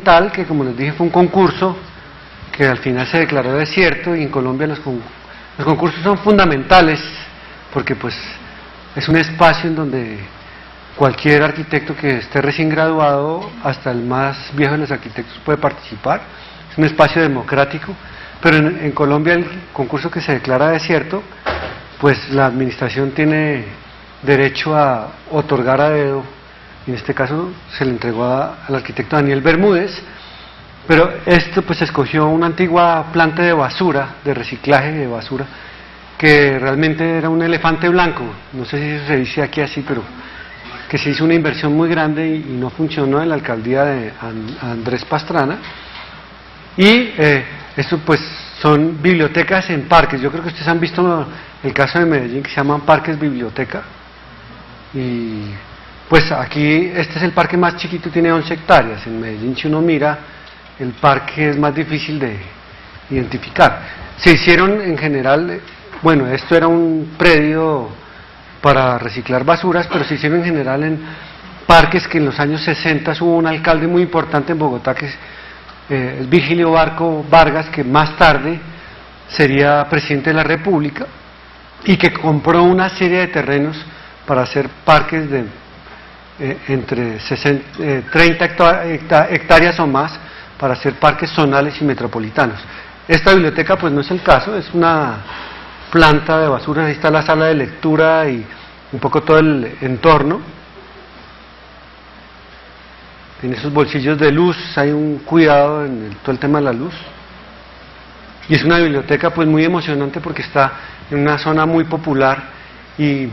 Tintal, que como les dije fue un concurso que al final se declaró desierto y en Colombia los, los concursos son fundamentales porque pues es un espacio en donde cualquier arquitecto que esté recién graduado, hasta el más viejo de los arquitectos puede participar, es un espacio democrático, pero en, Colombia el concurso que se declara desierto, pues la administración tiene derecho a otorgar a dedo, en este caso se le entregó al arquitecto Daniel Bermúdez, pero esto pues escogió una antigua planta de basura, de reciclaje de basura, que realmente era un elefante blanco, no sé si se dice aquí así, pero que se hizo una inversión muy grande y, no funcionó en la alcaldía de Andrés Pastrana. Y eh, esto pues son bibliotecas en parques. Yo creo que ustedes han visto el caso de Medellín que se llaman parques biblioteca. Y pues aquí este es el parque más chiquito, tiene 11 hectáreas. En Medellín si uno mira, el parque es más difícil de identificar. Se hicieron en general bueno, esto era un predio para reciclar basuras, pero se hicieron en general en parques que en los años 60 hubo un alcalde muy importante en Bogotá que es eh, Barco Vargas, que más tarde sería presidente de la República y que compró una serie de terrenos para hacer parques de eh, entre 30 eh, hectáreas o más para hacer parques zonales y metropolitanos. Esta biblioteca pues no es el caso, es una planta de basura, ahí está la sala de lectura y un poco todo el entorno. Tiene esos bolsillos de luz, hay un cuidado en todo el tema de la luz. Y es una biblioteca pues muy emocionante porque está en una zona muy popular y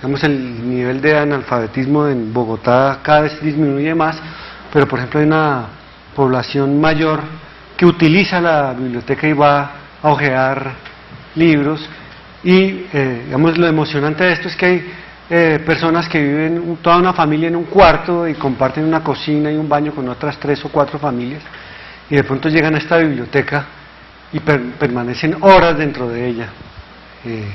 digamos el nivel de analfabetismo en Bogotá cada vez disminuye más, pero por ejemplo hay una población mayor que utiliza la biblioteca y va a ojear libros. Y eh, digamos lo emocionante de esto es que hay eh, personas que viven toda una familia en un cuarto y comparten una cocina y un baño con otras tres o cuatro familias y de pronto llegan a esta biblioteca y permanecen horas dentro de ella. Eh,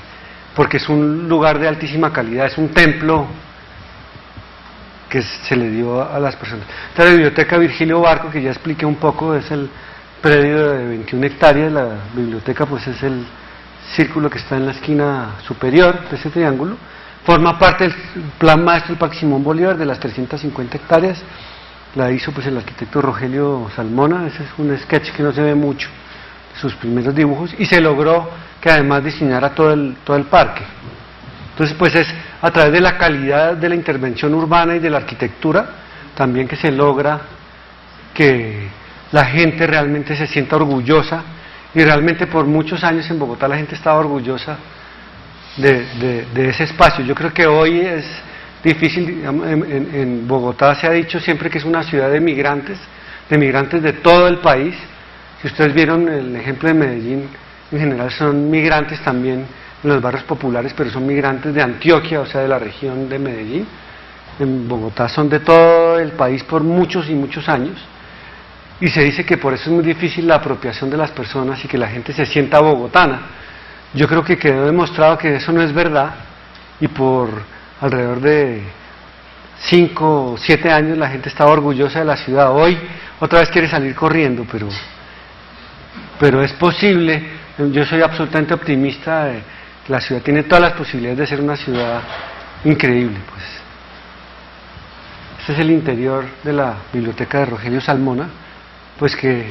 porque es un lugar de altísima calidad, es un templo que se le dio a, las personas. Esta la biblioteca Virgilio Barco, que ya expliqué un poco, es el predio de 21 hectáreas, la biblioteca pues es el círculo que está en la esquina superior de ese triángulo, forma parte del plan maestro del Parque Bolívar de las 350 hectáreas, la hizo pues el arquitecto Rogelio Salmona, ese es un sketch que no se ve mucho, sus primeros dibujos, y se logró que además diseñara todo el, todo el parque. Entonces pues es a través de la calidad de la intervención urbana y de la arquitectura también que se logra que la gente realmente se sienta orgullosa y realmente por muchos años en Bogotá la gente estaba orgullosa de, ese espacio. Yo creo que hoy es difícil, en, Bogotá se ha dicho siempre que es una ciudad de migrantes, de migrantes de todo el país. Si ustedes vieron el ejemplo de Medellín, en general son migrantes también en los barrios populares, pero son migrantes de Antioquia, o sea, de la región de Medellín. En Bogotá son de todo el país por muchos y muchos años. Y se dice que por eso es muy difícil la apropiación de las personas y que la gente se sienta bogotana. Yo creo que quedó demostrado que eso no es verdad y por alrededor de 5 o 7 años la gente estaba orgullosa de la ciudad. Hoy otra vez quiere salir corriendo, pero, pero es posible. Yo soy absolutamente optimista. De, la ciudad tiene todas las posibilidades de ser una ciudad increíble. Pues. Este es el interior de la biblioteca de Rogelio Salmona pues que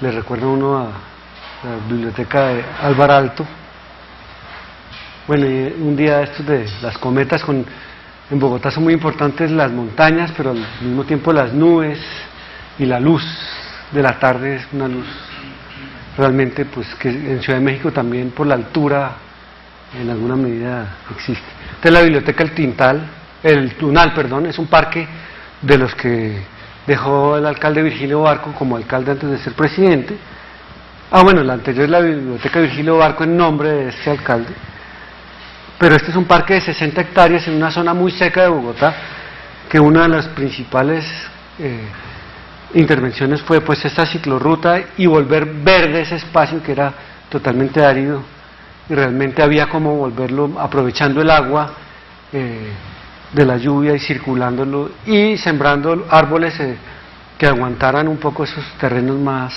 le recuerda uno a la biblioteca de Álvar Alto. Bueno, y un día estos de las cometas con, en Bogotá son muy importantes las montañas, pero al mismo tiempo las nubes y la luz de la tarde es una luz realmente pues que en Ciudad de México también por la altura en alguna medida existe. Esta es la biblioteca El Tintal, el Tunal, perdón, es un parque de los que dejó el alcalde Virgilio Barco como alcalde antes de ser presidente. Ah, bueno, la anterior es la biblioteca Virgilio Barco en nombre de ese alcalde. Pero este es un parque de 60 hectáreas en una zona muy seca de Bogotá, que una de las principales eh, intervenciones fue pues esta ciclorruta y volver verde ese espacio que era totalmente árido y realmente había como volverlo aprovechando el agua. Eh, de la lluvia y circulándolo y sembrando árboles eh, que aguantaran un poco esos terrenos más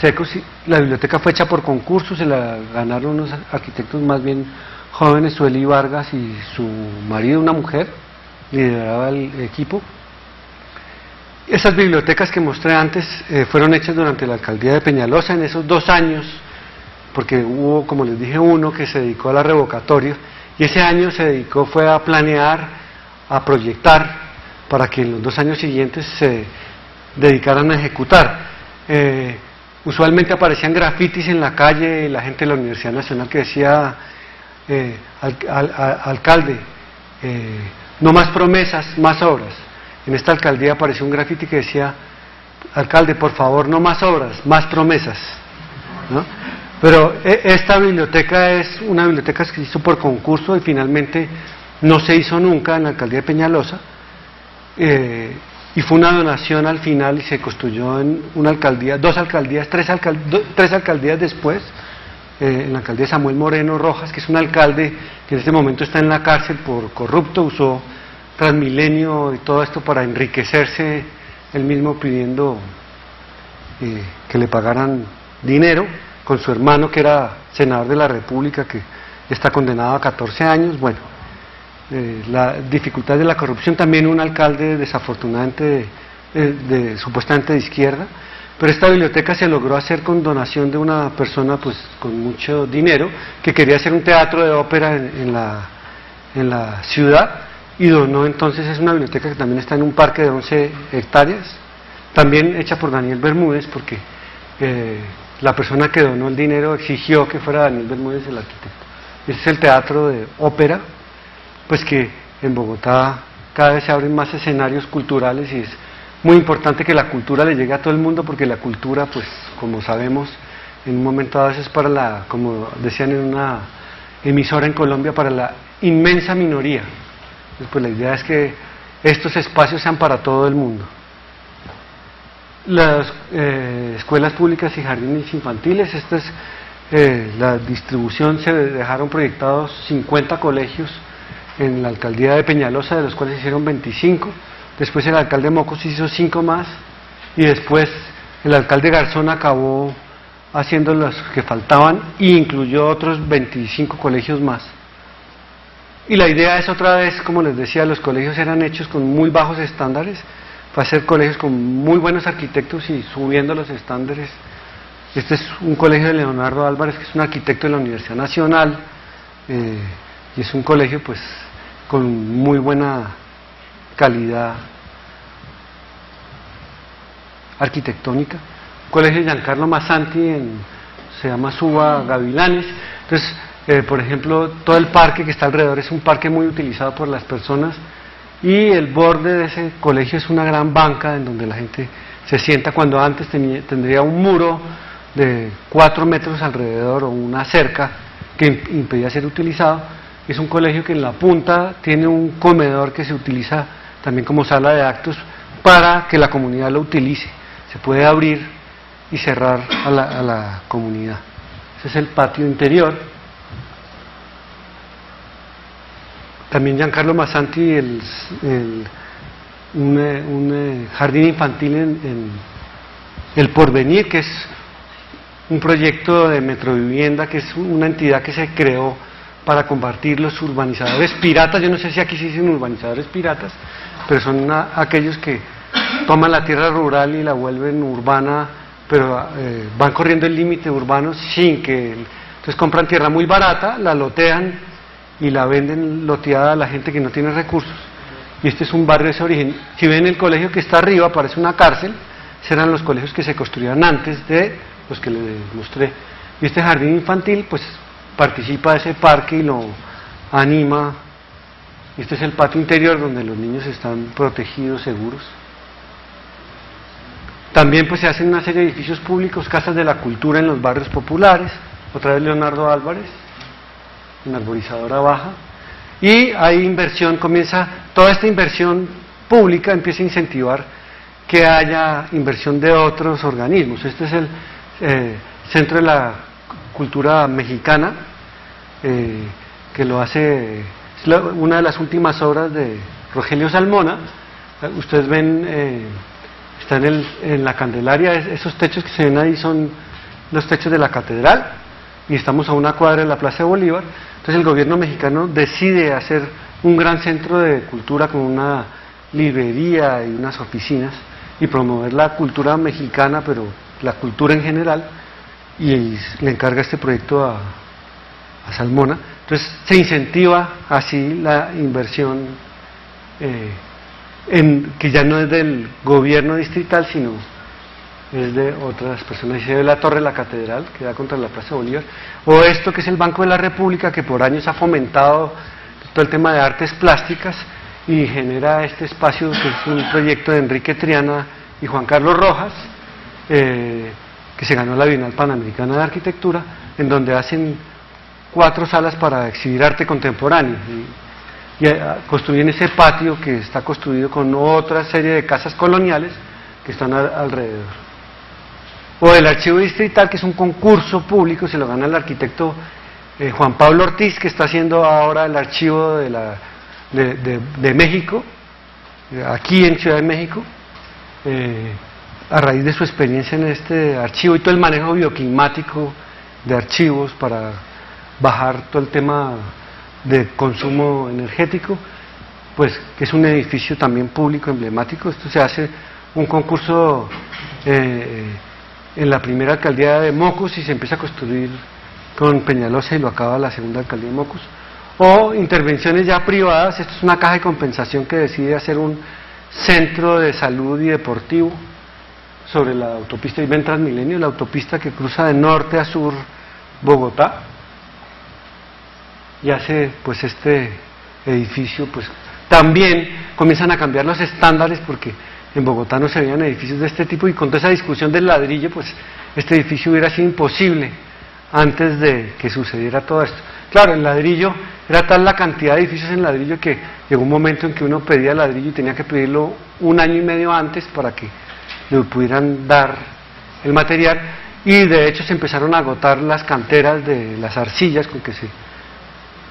secos. La biblioteca fue hecha por concurso, se la ganaron unos arquitectos más bien jóvenes, Sueli Vargas y su marido, una mujer, lideraba el equipo. Esas bibliotecas que mostré antes eh, fueron hechas durante la alcaldía de Peñalosa en esos dos años, porque hubo, como les dije, uno que se dedicó a la revocatoria y ese año se dedicó fue a planear, a proyectar para que en los dos años siguientes se dedicaran a ejecutar. Eh, usualmente aparecían grafitis en la calle, la gente de la Universidad Nacional que decía, eh, alcalde, eh, no más promesas, más obras. En esta alcaldía apareció un grafiti que decía, alcalde, por favor, no más obras, más promesas. Pero esta biblioteca es una biblioteca que se hizo por concurso y finalmente no se hizo nunca en la alcaldía de Peñalosa. Eh, y fue una donación al final y se construyó en una alcaldía, dos alcaldías, tres, tres alcaldías después, eh, en la alcaldía Samuel Moreno Rojas, que es un alcalde que en este momento está en la cárcel por corrupto, usó Transmilenio y todo esto para enriquecerse, él mismo pidiendo eh, que le pagaran dinero, con su hermano que era senador de la República, que está condenado a 14 años, bueno eh, la dificultad de la corrupción, también un alcalde desafortunadamente de, supuestamente de izquierda, pero esta biblioteca se logró hacer con donación de una persona pues con mucho dinero que quería hacer un teatro de ópera en la ciudad y donó entonces es una biblioteca que también está en un parque de 11 hectáreas, también hecha por Daniel Bermúdez porque eh, la persona que donó el dinero exigió que fuera Daniel Bermúdez el arquitecto. Ese es el teatro de ópera pues que en Bogotá cada vez se abren más escenarios culturales y es muy importante que la cultura le llegue a todo el mundo porque la cultura, pues como sabemos, en un momento dado es para la, como decían en una emisora en Colombia, para la inmensa minoría. Pues la idea es que estos espacios sean para todo el mundo. Las eh, escuelas públicas y jardines infantiles, esta es eh, la distribución, se dejaron proyectados 50 colegios en la alcaldía de Peñalosa, de los cuales se hicieron 25, después el alcalde Mocos hizo 5 más, y después el alcalde Garzón acabó haciendo los que faltaban e incluyó otros 25 colegios más. Y la idea es otra vez, como les decía, los colegios eran hechos con muy bajos estándares, para hacer colegios con muy buenos arquitectos y subiendo los estándares. Este es un colegio de Leonardo Álvarez, que es un arquitecto de la Universidad Nacional, eh, y es un colegio pues con muy buena calidad arquitectónica. Un colegio de Giancarlo Massanti en, se llama Suba Gavilanes. Entonces, eh, por ejemplo, todo el parque que está alrededor es un parque muy utilizado por las personas y el borde de ese colegio es una gran banca en donde la gente se sienta cuando antes tendría un muro de cuatro metros alrededor o una cerca que impedía ser utilizado es un colegio que en la punta tiene un comedor que se utiliza también como sala de actos para que la comunidad lo utilice. Se puede abrir y cerrar a la, comunidad. Ese es el patio interior. También Giancarlo Massanti, el, un, eh, jardín infantil en, en, El Porvenir, que es un proyecto de Metrovivienda, que es una entidad que se creó para combatir los urbanizadores piratas. Yo no sé si aquí se dicen urbanizadores piratas, pero son aquellos que toman la tierra rural y la vuelven urbana, pero eh, van corriendo el límite urbano sin que... Entonces compran tierra muy barata, la lotean y la venden loteada a la gente que no tiene recursos. Y este es un barrio de ese origen. Si ven el colegio que está arriba, parece una cárcel, serán los colegios que se construían antes de los que les mostré. Y este jardín infantil, pues participa de ese parque y lo anima. Este es el patio interior donde los niños están protegidos, seguros. También pues se hacen una serie de edificios públicos, casas de la cultura en los barrios populares, otra vez Leonardo Álvarez, en arborizadora baja, y hay inversión, comienza, toda esta inversión pública empieza a incentivar que haya inversión de otros organismos. Este es el eh, centro de la cultura mexicana, eh, que lo hace, es una de las últimas obras de Rogelio Salmona. Ustedes ven eh, está en, el, en la Candelaria, esos techos que se ven ahí son los techos de la catedral y estamos a una cuadra de la Plaza de Bolívar. Entonces el gobierno mexicano decide hacer un gran centro de cultura con una librería y unas oficinas y promover la cultura mexicana, pero la cultura en general, y le encarga este proyecto a, Salmona. Entonces se incentiva así la inversión, eh, en, que ya no es del gobierno distrital, sino es de otras personas. Se ve la torre de la catedral, que da contra la Plaza Bolívar, o esto que es el Banco de la República, que por años ha fomentado todo el tema de artes plásticas y genera este espacio, que es un proyecto de Enrique Triana y Juan Carlos Rojas, eh, que se ganó la Bienal Panamericana de Arquitectura, en donde hacen cuatro salas para exhibir arte contemporáneo. Y, y eh, construyen ese patio que está construido con otra serie de casas coloniales que están alrededor. O el archivo distrital, que es un concurso público, se lo gana el arquitecto eh, Juan Pablo Ortiz, que está haciendo ahora el archivo de, México, aquí en Ciudad de México, eh, a raíz de su experiencia en este archivo y todo el manejo bioclimático de archivos para bajar todo el tema de consumo energético, pues que es un edificio también público emblemático. Esto se hace un concurso eh, en la primera alcaldía de Mocos y se empieza a construir con Peñalosa y lo acaba la segunda alcaldía de Mocos. O intervenciones ya privadas, esto es una caja de compensación que decide hacer un centro de salud y deportivo sobre la autopista y Transmilenio, la autopista que cruza de norte a sur Bogotá y hace pues este edificio pues también comienzan a cambiar los estándares porque en Bogotá no se veían edificios de este tipo y con toda esa discusión del ladrillo pues este edificio hubiera sido imposible antes de que sucediera todo esto. Claro, el ladrillo era tal la cantidad de edificios en ladrillo que llegó un momento en que uno pedía ladrillo y tenía que pedirlo un año y medio antes para que le pudieran dar el material y de hecho se empezaron a agotar las canteras de las arcillas con que se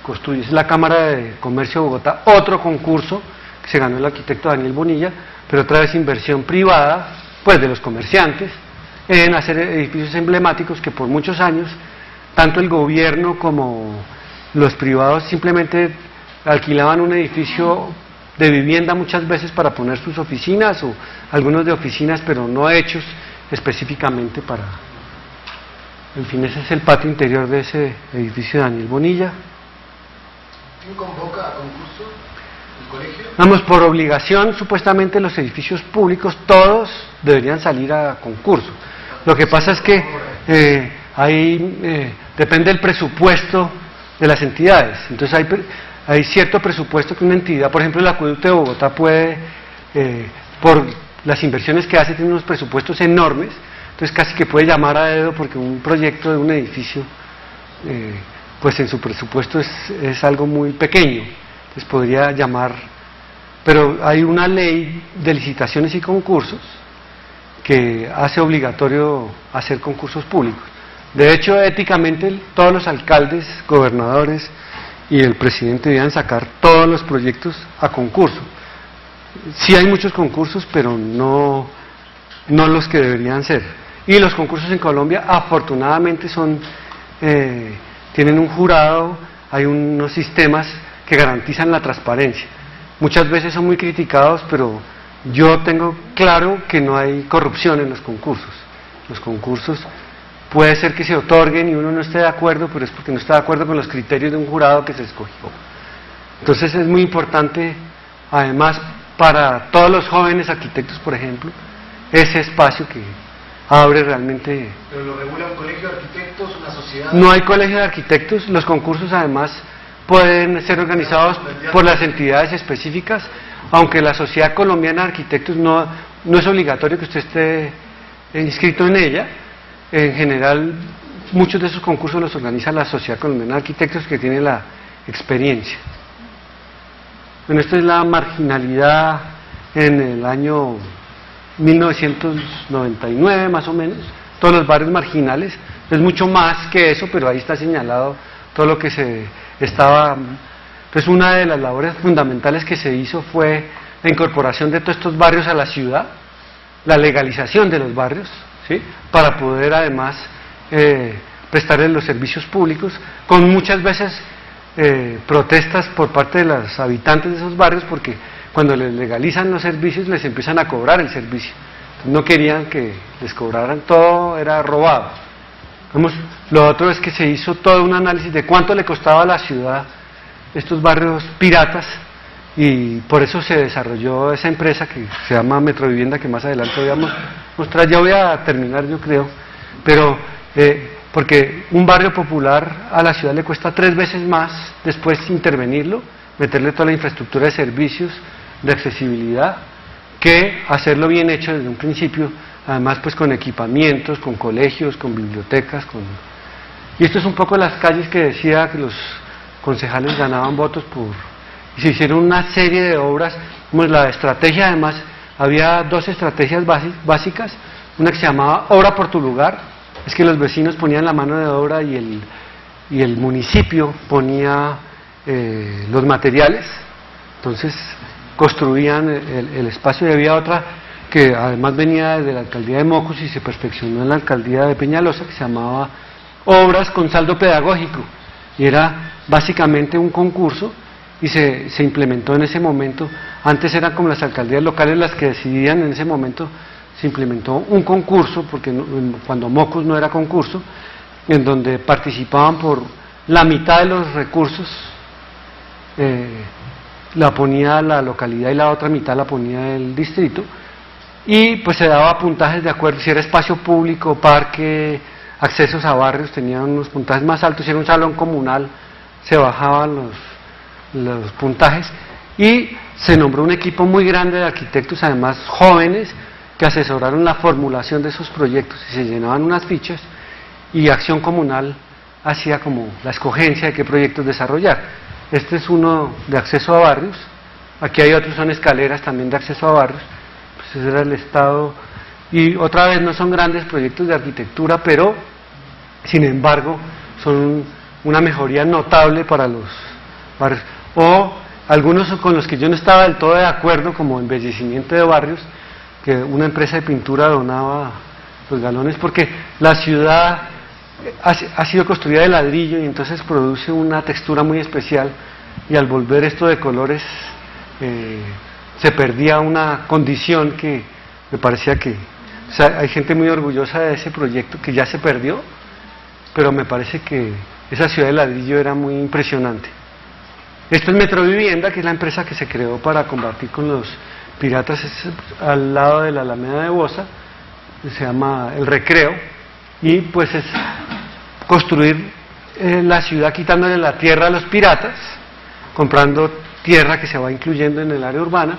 construye. Es la Cámara de Comercio de Bogotá, otro concurso que se ganó el arquitecto Daniel Bonilla, pero otra vez inversión privada, pues de los comerciantes, en hacer edificios emblemáticos que por muchos años tanto el gobierno como los privados simplemente alquilaban un edificio de vivienda muchas veces para poner sus oficinas o algunos de oficinas pero no hechos específicamente para en fin ese es el patio interior de ese edificio de Daniel Bonilla ¿Quién convoca a concurso? ¿El? Vamos, por obligación, supuestamente los edificios públicos, todos deberían salir a concurso. Lo que pasa es que eh, ahí eh, depende del presupuesto de las entidades. Entonces hay, hay cierto presupuesto que una entidad, por ejemplo el acueducto de Bogotá puede, eh, por las inversiones que hace, tiene unos presupuestos enormes, entonces casi que puede llamar a dedo porque un proyecto de un edificio pues en su presupuesto es, es algo muy pequeño, les podría llamar, pero hay una ley de licitaciones y concursos que hace obligatorio hacer concursos públicos. De hecho, éticamente todos los alcaldes, gobernadores y el presidente deben sacar todos los proyectos a concurso. Sí hay muchos concursos, pero no, no los que deberían ser. Y los concursos en Colombia afortunadamente son eh, tienen un jurado, hay unos sistemas que garantizan la transparencia. Muchas veces son muy criticados, pero yo tengo claro que no hay corrupción en los concursos. Los concursos puede ser que se otorguen y uno no esté de acuerdo, pero es porque no está de acuerdo con los criterios de un jurado que se escogió. Entonces es muy importante, además, para todos los jóvenes arquitectos, por ejemplo, ese espacio que abre realmente... ¿Pero lo regula un colegio de arquitectos, una sociedad? No hay colegio de arquitectos, los concursos además pueden ser organizados por las entidades específicas, aunque la Sociedad Colombiana de Arquitectos no, no es obligatorio que usted esté inscrito en ella, en general muchos de esos concursos los organiza la Sociedad Colombiana de Arquitectos que tiene la experiencia. Bueno, esta es la marginalidad en el año 1999 más o menos, todos los barrios marginales, es mucho más que eso, pero ahí está señalado todo lo que se estaba... Pues una de las labores fundamentales que se hizo fue la incorporación de todos estos barrios a la ciudad, la legalización de los barrios, ¿sí? para poder además eh, prestarles los servicios públicos, con muchas veces eh, protestas por parte de los habitantes de esos barrios, porque cuando les legalizan los servicios les empiezan a cobrar el servicio. No querían que les cobraran todo, era robado. Lo otro es que se hizo todo un análisis de cuánto le costaba a la ciudad estos barrios piratas y por eso se desarrolló esa empresa que se llama Metrovivienda, que más adelante voy a mostrar. Ya voy a terminar, yo creo, pero eh, porque un barrio popular a la ciudad le cuesta tres veces más después intervenirlo, meterle toda la infraestructura de servicios, de accesibilidad, que hacerlo bien hecho desde un principio, además pues con equipamientos, con colegios, con bibliotecas, con... Y esto es un poco las calles que decía que los concejales ganaban votos por y se hicieron una serie de obras, la estrategia además, había dos estrategias básicas, una que se llamaba obra por tu lugar, es que los vecinos ponían la mano de obra y el, y el municipio ponía eh, los materiales, entonces construían el, espacio y había otra que además venía de la alcaldía de Mocos y se perfeccionó en la alcaldía de Peñalosa que se llamaba Obras con Saldo Pedagógico y era básicamente un concurso y se, se, implementó en ese momento. Antes eran como las alcaldías locales las que decidían, en ese momento se implementó un concurso, porque cuando Mocos no era concurso, en donde participaban por la mitad de los recursos, eh, la ponía la localidad y la otra mitad la ponía el distrito, y pues se daba puntajes de acuerdo, si era espacio público, parque, accesos a barrios, tenían unos puntajes más altos, si era un salón comunal, se bajaban los los puntajes. Y se nombró un equipo muy grande de arquitectos, además jóvenes, que asesoraron la formulación de esos proyectos y se llenaban unas fichas y Acción Comunal hacía como la escogencia de qué proyectos desarrollar. Este es uno de acceso a barrios, aquí hay otros, son escaleras también de acceso a barrios, era el Estado, y otra vez no son grandes proyectos de arquitectura, pero sin embargo son una mejoría notable para los barrios. O algunos con los que yo no estaba del todo de acuerdo, como embellecimiento de barrios, que una empresa de pintura donaba los galones, porque la ciudad ha, sido construida de ladrillo y entonces produce una textura muy especial y al volver esto de colores eh, se perdía una condición que me parecía que hay gente muy orgullosa de ese proyecto que ya se perdió, pero me parece que esa ciudad de ladrillo era muy impresionante. Esto es Metrovivienda, que es la empresa que se creó para combatir con los piratas al lado de la Alameda de Bosa, se llama El Recreo, y pues es construir eh, la ciudad quitándole la tierra a los piratas, comprando tierra que se va incluyendo en el área urbana,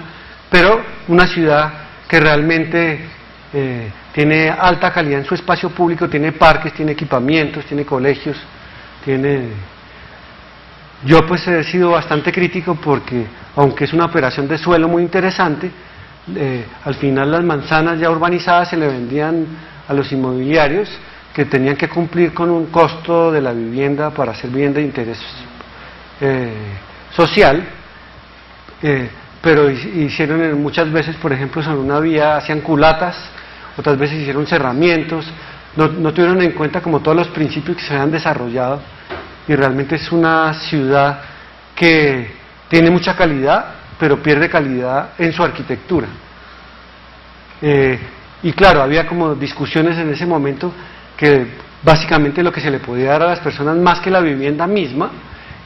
pero una ciudad que realmente eh, tiene alta calidad en su espacio público, tiene parques, tiene equipamientos, tiene colegios, tiene yo pues he sido bastante crítico porque, aunque es una operación de suelo muy interesante, eh, al final las manzanas ya urbanizadas se le vendían a los inmobiliarios que tenían que cumplir con un costo de la vivienda para hacer vivienda de interés eh, social, eh, pero hicieron muchas veces, por ejemplo, sobre una vía, hacían culatas, otras veces hicieron cerramientos, no, tuvieron en cuenta como todos los principios que se habían desarrollado y realmente es una ciudad que tiene mucha calidad, pero pierde calidad en su arquitectura. Eh, y claro, había como discusiones en ese momento que básicamente lo que se le podía dar a las personas más que la vivienda misma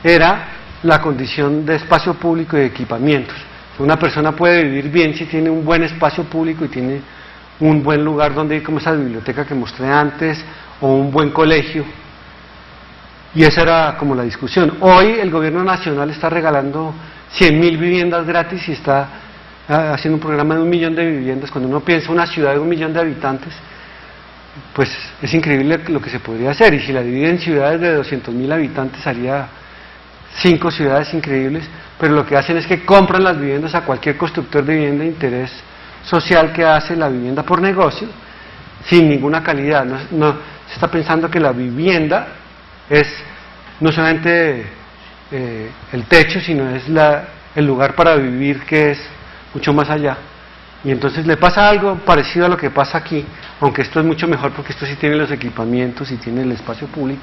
era la condición de espacio público y de equipamientos. Una persona puede vivir bien si tiene un buen espacio público y tiene un buen lugar donde ir como esa biblioteca que mostré antes o un buen colegio y esa era como la discusión. Hoy el gobierno nacional está regalando 100.000 viviendas gratis y está ah, haciendo un programa de un millón de viviendas. Cuando uno piensa una ciudad de un millón de habitantes, pues es increíble lo que se podría hacer. Y si la divide en ciudades de 200.000 habitantes, haría cinco ciudades increíbles. Pero lo que hacen es que compran las viviendas a cualquier constructor de vivienda de interés social que hace la vivienda por negocio, sin ninguna calidad. no se está pensando que la vivienda es no solamente eh, el techo, sino es la, el lugar para vivir que es mucho más allá. Y entonces le pasa algo parecido a lo que pasa aquí, aunque esto es mucho mejor porque esto sí tiene los equipamientos y tiene el espacio público.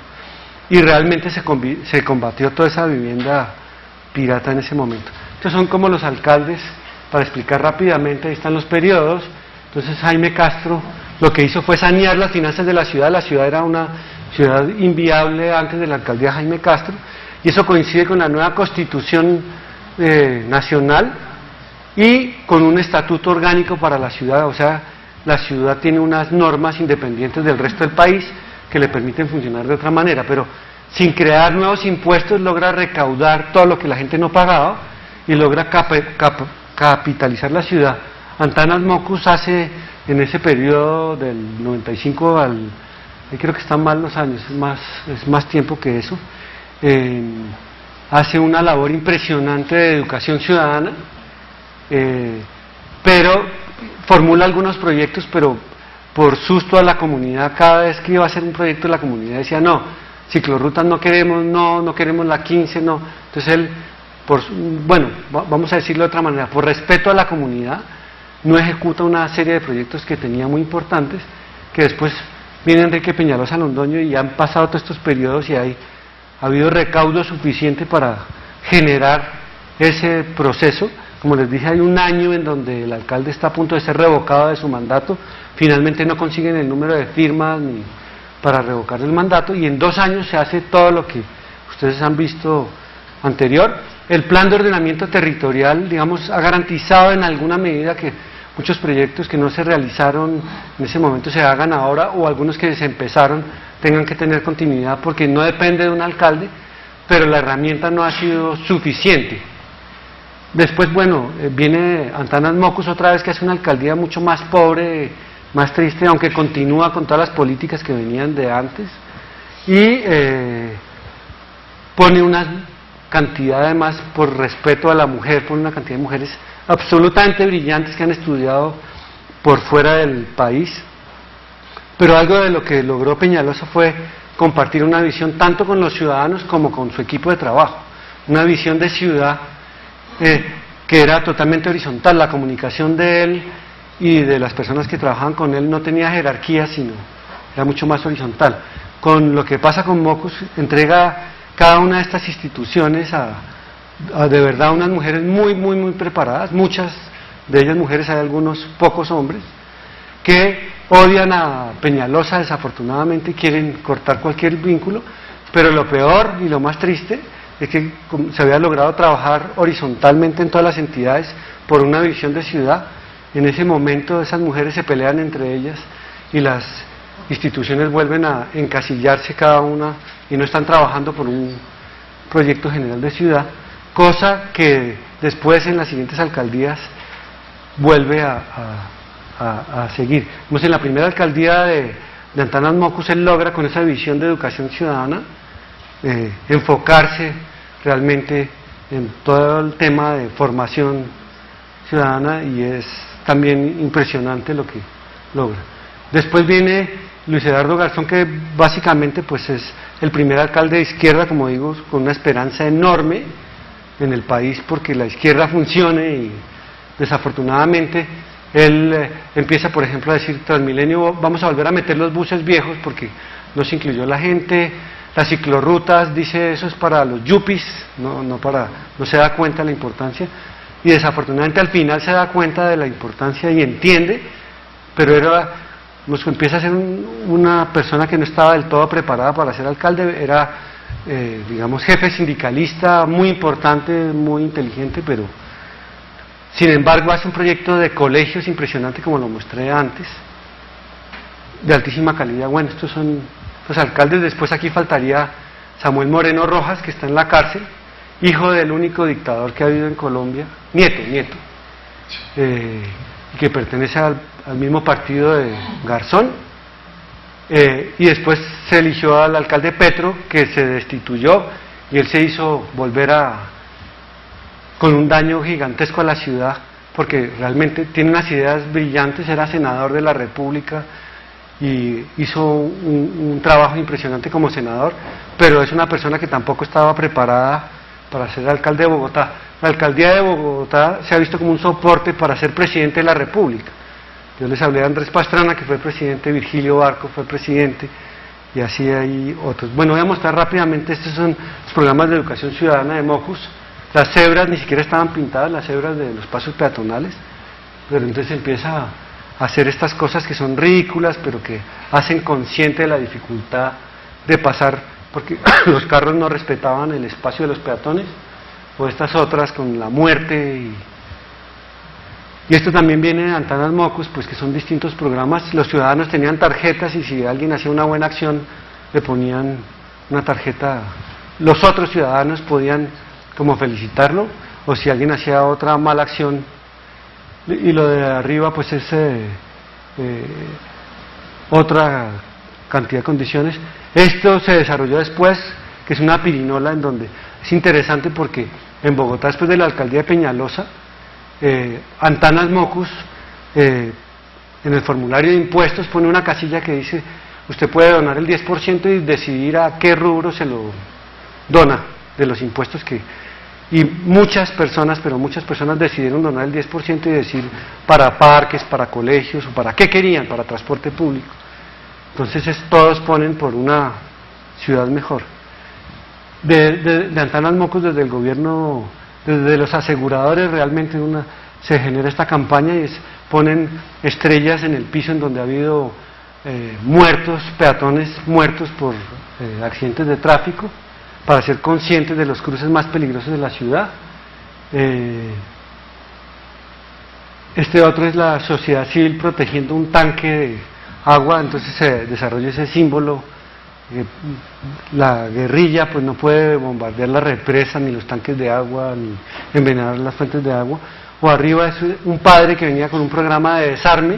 Y realmente se, se combatió toda esa vivienda pirata en ese momento. Estos son como los alcaldes, para explicar rápidamente, ahí están los periodos. Entonces Jaime Castro lo que hizo fue sanear las finanzas de la ciudad. La ciudad era una ciudad inviable antes de la alcaldía Jaime Castro. Y eso coincide con la nueva constitución eh, nacional y con un estatuto orgánico para la ciudad, o sea, la ciudad tiene unas normas independientes del resto del país que le permiten funcionar de otra manera, pero sin crear nuevos impuestos logra recaudar todo lo que la gente no pagaba y logra capitalizar la ciudad. Antanas Mocus hace en ese periodo del 95 al, creo que están mal los años, es más, es más tiempo que eso, eh, hace una labor impresionante de educación ciudadana eh, pero formula algunos proyectos, pero por susto a la comunidad, cada vez que iba a hacer un proyecto la comunidad decía, no, ciclorrutas no queremos, no, no queremos la 15, no. Entonces él, por, bueno, vamos a decirlo de otra manera, por respeto a la comunidad, no ejecuta una serie de proyectos que tenía muy importantes, que después viene Enrique Peñalosa Londoño y han pasado todos estos periodos y hay, ha habido recaudo suficiente para generar ese proceso como les dije, hay un año en donde el alcalde está a punto de ser revocado de su mandato. Finalmente no consiguen el número de firmas ni para revocar el mandato y en dos años se hace todo lo que ustedes han visto anterior. El plan de ordenamiento territorial, digamos, ha garantizado en alguna medida que muchos proyectos que no se realizaron en ese momento se hagan ahora o algunos que se empezaron tengan que tener continuidad porque no depende de un alcalde, pero la herramienta no ha sido suficiente. Después, bueno, eh, viene Antanas Mocus otra vez que hace una alcaldía mucho más pobre, más triste, aunque continúa con todas las políticas que venían de antes. Y eh, pone una cantidad, además, por respeto a la mujer, pone una cantidad de mujeres absolutamente brillantes que han estudiado por fuera del país. Pero algo de lo que logró Peñalosa fue compartir una visión tanto con los ciudadanos como con su equipo de trabajo. Una visión de ciudad eh, que era totalmente horizontal. La comunicación de él y de las personas que trabajaban con él no tenía jerarquía, sino era mucho más horizontal. Con lo que pasa con Mocus, entrega cada una de estas instituciones a, de verdad unas mujeres muy, muy, muy preparadas, muchas de ellas mujeres, hay algunos pocos hombres, que odian a Peñalosa desafortunadamente y quieren cortar cualquier vínculo, pero lo peor y lo más triste es que se había logrado trabajar horizontalmente en todas las entidades por una visión de ciudad. En ese momento esas mujeres se pelean entre ellas y las instituciones vuelven a encasillarse cada una y no están trabajando por un proyecto general de ciudad, cosa que después en las siguientes alcaldías vuelve a, seguir. en la primera alcaldía de, de Antanas Mocus él logra con esa visión de educación ciudadana eh, enfocarse realmente en todo el tema de formación ciudadana y es también impresionante lo que logra. Después viene Luis Eduardo Garzón, que básicamente pues es el primer alcalde de izquierda, como digo, con una esperanza enorme en el país porque la izquierda funcione y desafortunadamente él eh, empieza, por ejemplo, a decir, Transmilenio, vamos a volver a meter los buses viejos porque no se incluyó la gente, las ciclorrutas, dice, eso es para los yuppies, no, no, para, no se da cuenta de la importancia. Y desafortunadamente al final se da cuenta de la importancia y entiende, pero era, pues, empieza a ser una persona que no estaba del todo preparada para ser alcalde, era, eh, digamos, jefe sindicalista, muy importante, muy inteligente, pero sin embargo hace un proyecto de colegios impresionante como lo mostré antes, de altísima calidad. Bueno, estos son los alcaldes. Después aquí faltaría Samuel Moreno Rojas, que está en la cárcel, hijo del único dictador que ha habido en Colombia, nieto, nieto, eh, que pertenece al, mismo partido de Garzón. Eh, y después se eligió al alcalde Petro, que se destituyó y él se hizo volver a con un daño gigantesco a la ciudad, porque realmente tiene unas ideas brillantes, era senador de la República, y hizo un, trabajo impresionante como senador, pero es una persona que tampoco estaba preparada para ser alcalde de Bogotá. la alcaldía de Bogotá se ha visto como un soporte para ser presidente de la República. Yo les hablé de Andrés Pastrana, que fue presidente, Virgilio Barco fue presidente, y así hay otros. Bueno, voy a mostrar rápidamente, estos son los programas de educación ciudadana de Mocus. Las cebras ni siquiera estaban pintadas, las cebras de los pasos peatonales, pero entonces empieza hacer estas cosas que son ridículas, pero que hacen consciente de la dificultad de pasar, porque los carros no respetaban el espacio de los peatones, o estas otras con la muerte y y esto también viene de Antanas Mocos, pues que son distintos programas. Los ciudadanos tenían tarjetas y si alguien hacía una buena acción, le ponían una tarjeta. Los otros ciudadanos podían como felicitarlo, o si alguien hacía otra mala acción. Y lo de arriba, pues es eh, eh, otra cantidad de condiciones. Esto se desarrolló después, que es una pirinola en donde es interesante porque en Bogotá, después de la alcaldía de Peñalosa, eh, Antanas Mocus, eh, en el formulario de impuestos pone una casilla que dice, usted puede donar el 10% y decidir a qué rubro se lo dona de los impuestos que... Y muchas personas, pero muchas personas decidieron donar el 10% y decir para parques, para colegios o para qué querían, para transporte público. Entonces todos ponen por una ciudad mejor. De, de Antanas Mocus desde el gobierno desde los aseguradores realmente una, se genera esta campaña y ponen estrellas en el piso en donde ha habido eh, muertos, peatones muertos por eh, accidentes de tráfico, para ser conscientes de los cruces más peligrosos de la ciudad. Eh, este otro es la sociedad civil protegiendo un tanque de agua, entonces se desarrolla ese símbolo la guerrilla pues no puede bombardear la represa, ni los tanques de agua, ni envenenar las fuentes de agua. O arriba es un padre que venía con un programa de desarme,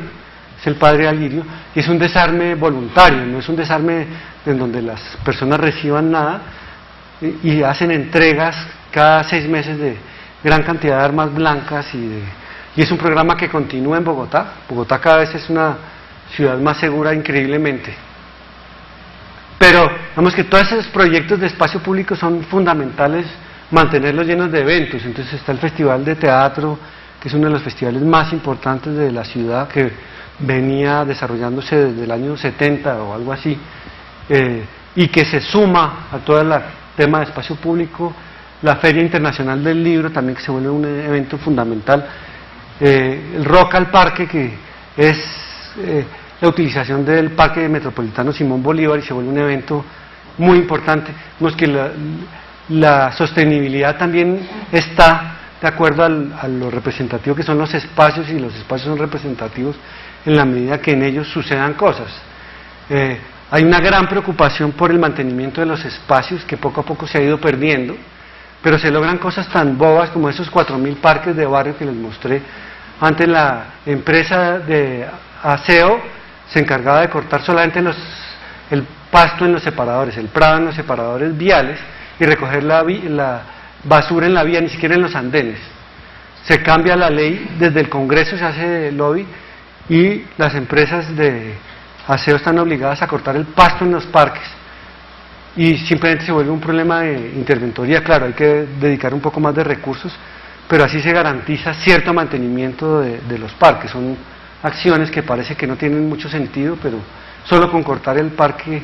es el padre Alirio, y es un desarme voluntario, no es un desarme en donde las personas reciban nada y, hacen entregas cada seis meses de gran cantidad de armas blancas y, y es un programa que continúa en Bogotá. Bogotá cada vez es una ciudad más segura increíblemente. Pero vemos que todos esos proyectos de espacio público son fundamentales mantenerlos llenos de eventos. Entonces está el Festival de Teatro, que es uno de los festivales más importantes de la ciudad, que venía desarrollándose desde el año 70 o algo así, eh, y que se suma a todo el tema de espacio público. La Feria Internacional del Libro también que se vuelve un evento fundamental. Eh, el Rock al Parque, que es eh, la utilización del Parque Metropolitano Simón Bolívar y se vuelve un evento muy importante. Vemos que la, sostenibilidad también está de acuerdo a lo representativo que son los espacios y los espacios son representativos en la medida que en ellos sucedan cosas. Eh, hay una gran preocupación por el mantenimiento de los espacios que poco a poco se ha ido perdiendo, pero se logran cosas tan bobas como esos 4.000 parques de barrio que les mostré. Antes la empresa de aseo se encargaba de cortar solamente los, el pasto en los separadores, el prado en los separadores viales y recoger la, la basura en la vía, ni siquiera en los andenes. Se cambia la ley, desde el Congreso se hace lobby y las empresas de aseo están obligadas a cortar el pasto en los parques y simplemente se vuelve un problema de interventoría. Claro, hay que dedicar un poco más de recursos, pero así se garantiza cierto mantenimiento de, los parques. Son acciones que parece que no tienen mucho sentido, pero solo con cortar el parque,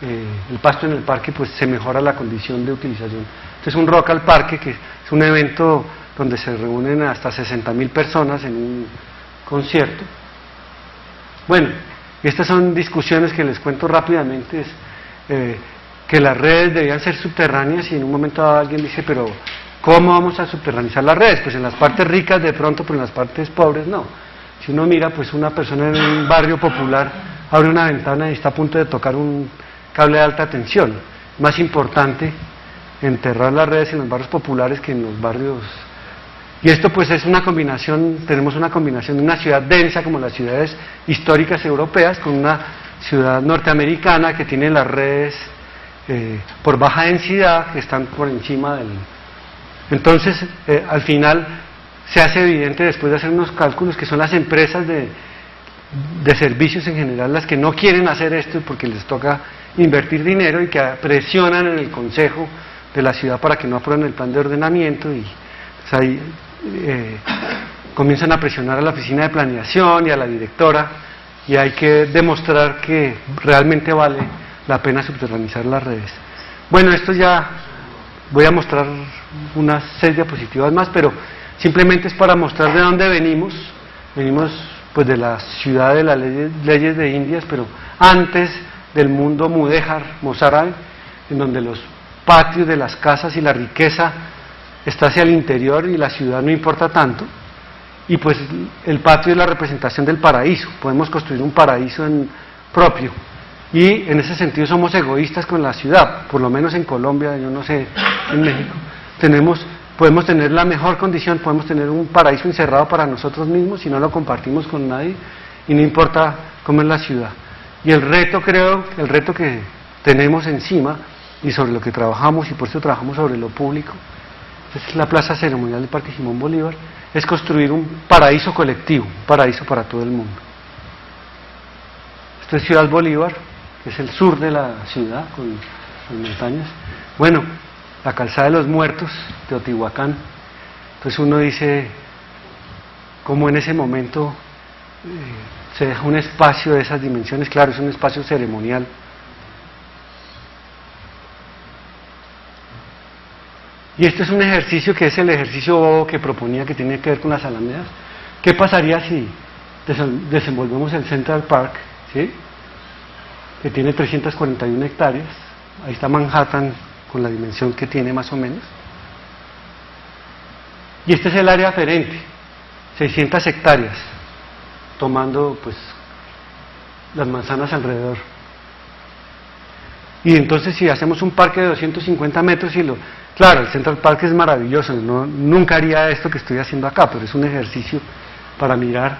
eh, el pasto en el parque, pues se mejora la condición de utilización. Entonces un rock al parque, que es un evento donde se reúnen hasta 60.000 personas en un concierto. Bueno, estas son discusiones que les cuento rápidamente, es, eh, que las redes debían ser subterráneas y en un momento alguien dice, pero ¿cómo vamos a subterranizar las redes? Pues en las partes ricas de pronto, pero en las partes pobres no. Si uno mira, pues una persona en un barrio popular abre una ventana y está a punto de tocar un cable de alta tensión. Más importante enterrar las redes en los barrios populares que en los barrios... Y esto pues es una combinación, tenemos una combinación de una ciudad densa como las ciudades históricas europeas con una ciudad norteamericana que tiene las redes eh, por baja densidad que están por encima del... Entonces, eh, al final, se hace evidente después de hacer unos cálculos que son las empresas de, servicios en general las que no quieren hacer esto porque les toca invertir dinero y que presionan en el consejo de la ciudad para que no aprueben el plan de ordenamiento y ahí eh, comienzan a presionar a la oficina de planeación y a la directora y hay que demostrar que realmente vale la pena subterranizar las redes. Bueno, esto ya voy a mostrar unas seis diapositivas más, pero simplemente es para mostrar de dónde venimos. Venimos pues de la ciudad de las leyes, de Indias, pero antes del mundo mudéjar, mozárabe, en donde los patios de las casas y la riqueza está hacia el interior y la ciudad no importa tanto. Y pues el patio es la representación del paraíso. Podemos construir un paraíso propio. Y en ese sentido somos egoístas con la ciudad, por lo menos en Colombia, yo no sé, en México. Tenemos, podemos tener la mejor condición, podemos tener un paraíso encerrado para nosotros mismos si no lo compartimos con nadie y no importa cómo es la ciudad. Y el reto, creo, el reto que tenemos encima y sobre lo que trabajamos y por eso trabajamos sobre lo público, es la plaza ceremonial del Parque Simón Bolívar, es construir un paraíso colectivo, un paraíso para todo el mundo. Esto es Ciudad Bolívar, que es el sur de la ciudad, con las montañas. Bueno, la calzada de los muertos, Teotihuacán. Entonces uno dice, cómo en ese momento eh, se deja un espacio de esas dimensiones, claro, es un espacio ceremonial. Y este es un ejercicio que es el ejercicio que proponía que tiene que ver con las alamedas. ¿Qué pasaría si desenvolvemos el Central Park, ¿sí? que tiene 341 hectáreas? Ahí está Manhattan con la dimensión que tiene más o menos. Y este es el área aferente, 600 hectáreas, tomando pues las manzanas alrededor. Y entonces si hacemos un parque de 250 metros y lo... Claro, el Central Park es maravilloso, nunca haría esto que estoy haciendo acá, pero es un ejercicio para mirar.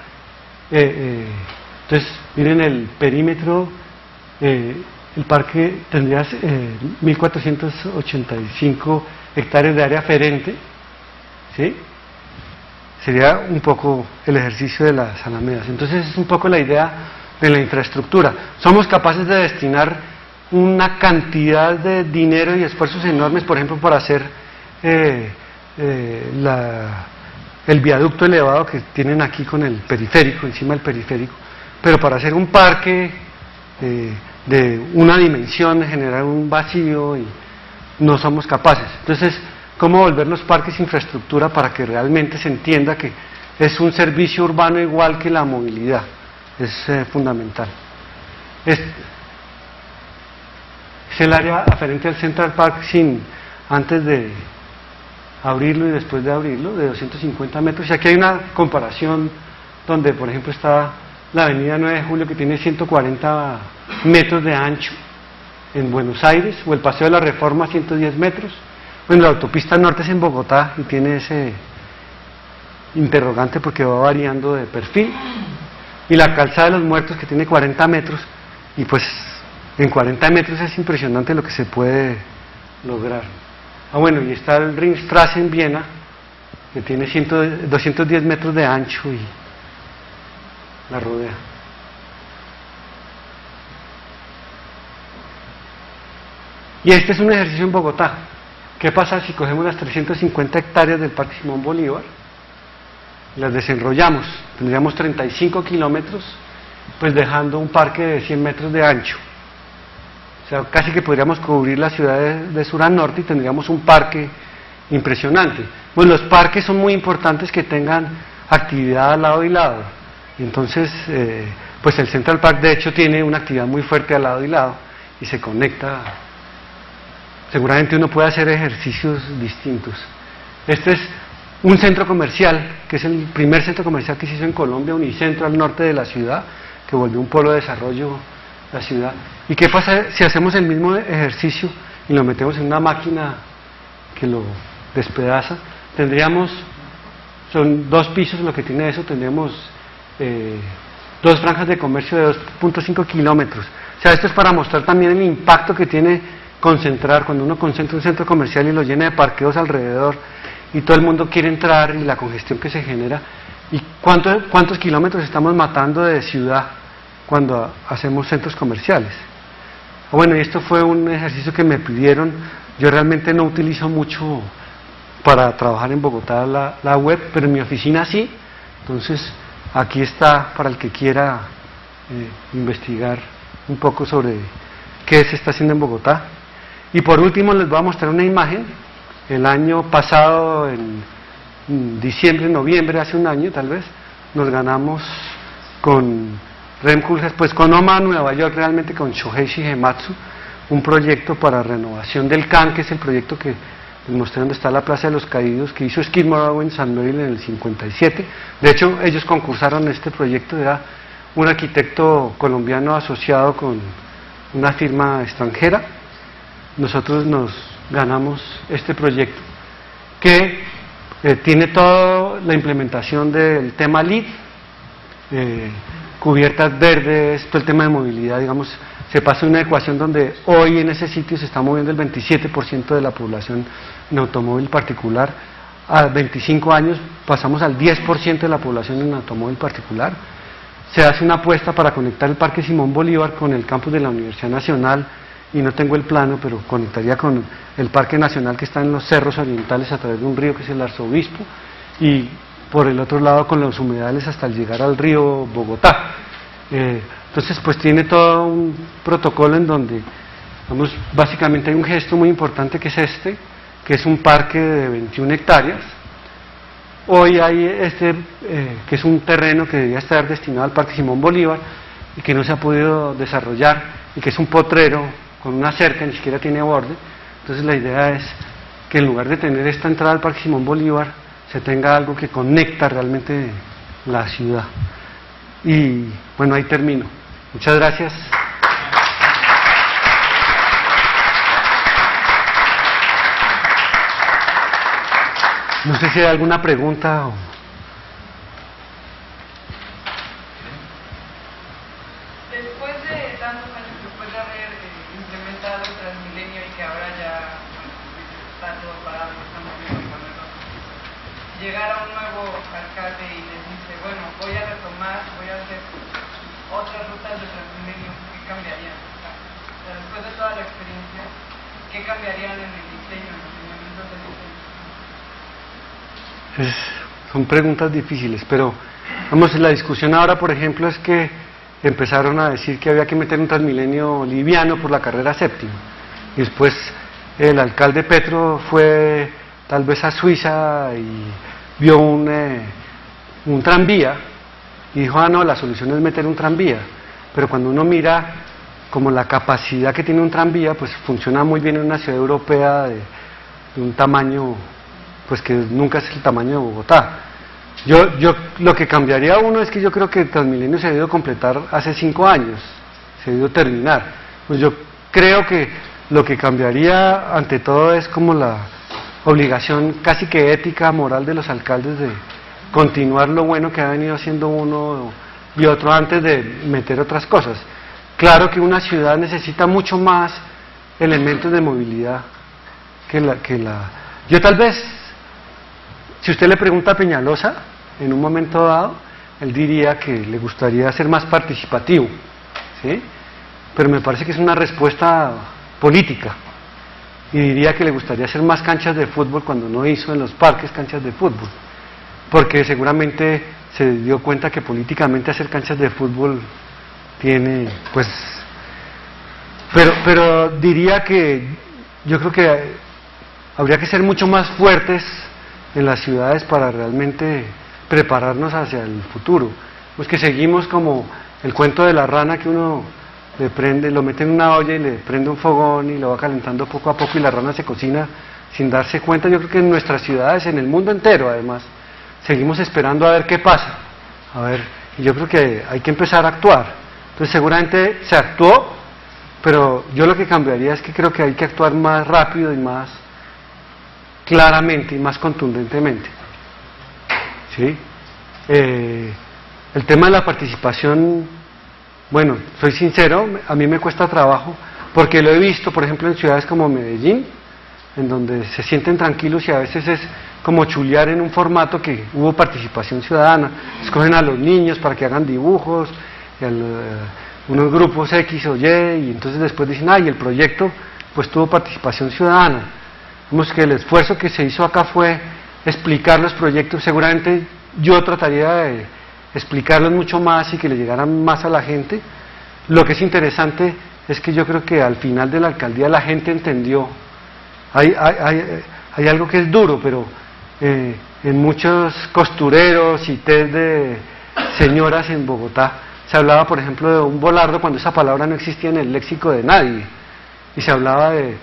Eh, eh, entonces, miren el perímetro, eh, el parque tendría 1.485 hectáreas de área aferente, ¿sí? Sería un poco el ejercicio de las alamedas. Entonces es un poco la idea de la infraestructura. Somos capaces de destinar una cantidad de dinero y esfuerzos enormes, por ejemplo, para hacer eh, eh, el viaducto elevado que tienen aquí con el periférico, encima del periférico, pero para hacer un parque eh, de una dimensión, generar un vacío, y no somos capaces. Entonces, ¿cómo volver los parques infraestructura para que realmente se entienda que es un servicio urbano igual que la movilidad? Es fundamental. Es el área aferente al Central Park sin, antes de abrirlo y después de abrirlo, de 250 metros. Y aquí hay una comparación donde, por ejemplo, está la avenida 9 de Julio que tiene 140 metros de ancho en Buenos Aires, o el Paseo de la Reforma 110 metros. Bueno, la autopista norte es en Bogotá y tiene ese interrogante porque va variando de perfil. Y la calzada de los muertos que tiene 40 metros y pues en 40 metros es impresionante lo que se puede lograr. Ah, bueno, y está el Ringstrasse en Viena, que tiene 210 metros de ancho y la rodea. Y este es un ejercicio en Bogotá. ¿Qué pasa si cogemos las 350 hectáreas del Parque Simón Bolívar? Las desenrollamos. Tendríamos 35 kilómetros, pues dejando un parque de 100 metros de ancho. O sea, casi que podríamos cubrir la ciudad de, sur a norte y tendríamos un parque impresionante. Bueno, los parques son muy importantes que tengan actividad al lado y lado. Y entonces, eh, pues el Central Park de hecho tiene una actividad muy fuerte al lado y lado y se conecta. Seguramente uno puede hacer ejercicios distintos. Este es un centro comercial, que es el primer centro comercial que se hizo en Colombia, unicentro al norte de la ciudad, que volvió un polo de desarrollo la ciudad. ¿Y qué pasa si hacemos el mismo ejercicio y lo metemos en una máquina que lo despedaza? Tendríamos, son dos pisos lo que tiene eso, tendríamos eh, dos franjas de comercio de 2.5 kilómetros. O sea, esto es para mostrar también el impacto que tiene concentrar, cuando uno concentra un centro comercial y lo llena de parqueos alrededor y todo el mundo quiere entrar y la congestión que se genera. ¿Y cuánto, cuántos kilómetros estamos matando de ciudad cuando hacemos centros comerciales? Bueno, y esto fue un ejercicio que me pidieron. Yo realmente no utilizo mucho para trabajar en Bogotá la, web, pero en mi oficina sí. Entonces, aquí está para el que quiera eh, investigar un poco sobre qué se está haciendo en Bogotá. Y por último les voy a mostrar una imagen. El año pasado, en diciembre, noviembre, hace un año tal vez, nos ganamos con Remcool, pues con OMA Nueva York, realmente con Shohei Shigematsu, un proyecto para renovación del CAN, que es el proyecto que les mostré donde está la Plaza de los Caídos, que hizo Skid Row en San Miguel en el 57. De hecho, ellos concursaron este proyecto, era un arquitecto colombiano asociado con una firma extranjera. Nosotros nos ganamos este proyecto que eh, tiene toda la implementación del tema LEED, eh, cubiertas verdes, todo el tema de movilidad, digamos, se pasa una ecuación donde hoy en ese sitio se está moviendo el 27% de la población en automóvil particular, a 25 años pasamos al 10% de la población en automóvil particular, se hace una apuesta para conectar el Parque Simón Bolívar con el campus de la Universidad Nacional, y no tengo el plano, pero conectaría con el Parque Nacional que está en los cerros orientales a través de un río que es el Arzobispo, y por el otro lado con los humedales hasta llegar al río Bogotá. Eh, entonces, pues tiene todo un protocolo en donde, vamos, básicamente hay un gesto muy importante que es este, que es un parque de 21 hectáreas, Hoy hay este, eh, que es un terreno que debía estar destinado al Parque Simón Bolívar y que no se ha podido desarrollar y que es un potrero con una cerca, ni siquiera tiene borde. Entonces la idea es que en lugar de tener esta entrada al Parque Simón Bolívar, se tenga algo que conecta realmente la ciudad. Y bueno, ahí termino. Muchas gracias. No sé si hay alguna pregunta. O... Después de tantos años, después de haber eh, implementado el Transmilenio y que ahora ya está todo parado, estamos viendo con llegar a un nuevo alcalde y les dice, bueno, voy a retomar, voy a hacer otras rutas de Transmilenio, ¿qué cambiarían? después de toda la experiencia, ¿qué cambiarían en el diseño, en los lineamientos del diseño? Son preguntas difíciles, pero vamos, la discusión ahora, por ejemplo, es que empezaron a decir que había que meter un transmilenio liviano por la carrera séptima. Y después el alcalde Petro fue tal vez a Suiza y vio un, eh, un tranvía y dijo, ah, no, la solución es meter un tranvía. Pero cuando uno mira como la capacidad que tiene un tranvía, pues funciona muy bien en una ciudad europea de un tamaño pues que nunca es el tamaño de Bogotá. Yo, yo lo que cambiaría uno es que yo creo que Transmilenio se ha ido completar hace cinco años, se ha ido terminar. Pues yo creo que lo que cambiaría ante todo es como la obligación casi que ética, moral de los alcaldes de continuar lo bueno que ha venido haciendo uno y otro antes de meter otras cosas. Claro que una ciudad necesita mucho más elementos de movilidad que la... Que la yo tal vez si usted le pregunta a Peñalosa, en un momento dado, él diría que le gustaría ser más participativo, ¿sí? pero me parece que es una respuesta política. Y diría que le gustaría hacer más canchas de fútbol cuando no hizo en los parques canchas de fútbol, porque seguramente se dio cuenta que políticamente hacer canchas de fútbol tiene, pues, pero, pero diría que yo creo que habría que ser mucho más fuertes en las ciudades para realmente prepararnos hacia el futuro. Pues que seguimos como el cuento de la rana que uno le prende, lo mete en una olla y le prende un fogón y lo va calentando poco a poco y la rana se cocina sin darse cuenta. Yo creo que en nuestras ciudades, en el mundo entero además, seguimos esperando a ver qué pasa. A ver, yo creo que hay que empezar a actuar. Entonces seguramente se actuó, pero yo lo que cambiaría es que creo que hay que actuar más rápido y más claramente y más contundentemente. ¿Sí? Eh, el tema de la participación, bueno, soy sincero, a mí me cuesta trabajo, porque lo he visto, por ejemplo, en ciudades como Medellín, en donde se sienten tranquilos y a veces es como chulear en un formato que hubo participación ciudadana. Escogen a los niños para que hagan dibujos, y a unos grupos X o Y, y entonces después dicen, ay, el proyecto pues tuvo participación ciudadana. Que el esfuerzo que se hizo acá fue explicar los proyectos. Seguramente yo trataría de explicarlos mucho más y que le llegaran más a la gente. Lo que es interesante es que yo creo que al final de la alcaldía la gente entendió. Hay, hay, hay, algo que es duro, pero eh, en muchos costureros y test de señoras en Bogotá se hablaba, por ejemplo, de un volardo cuando esa palabra no existía en el léxico de nadie. Y se hablaba de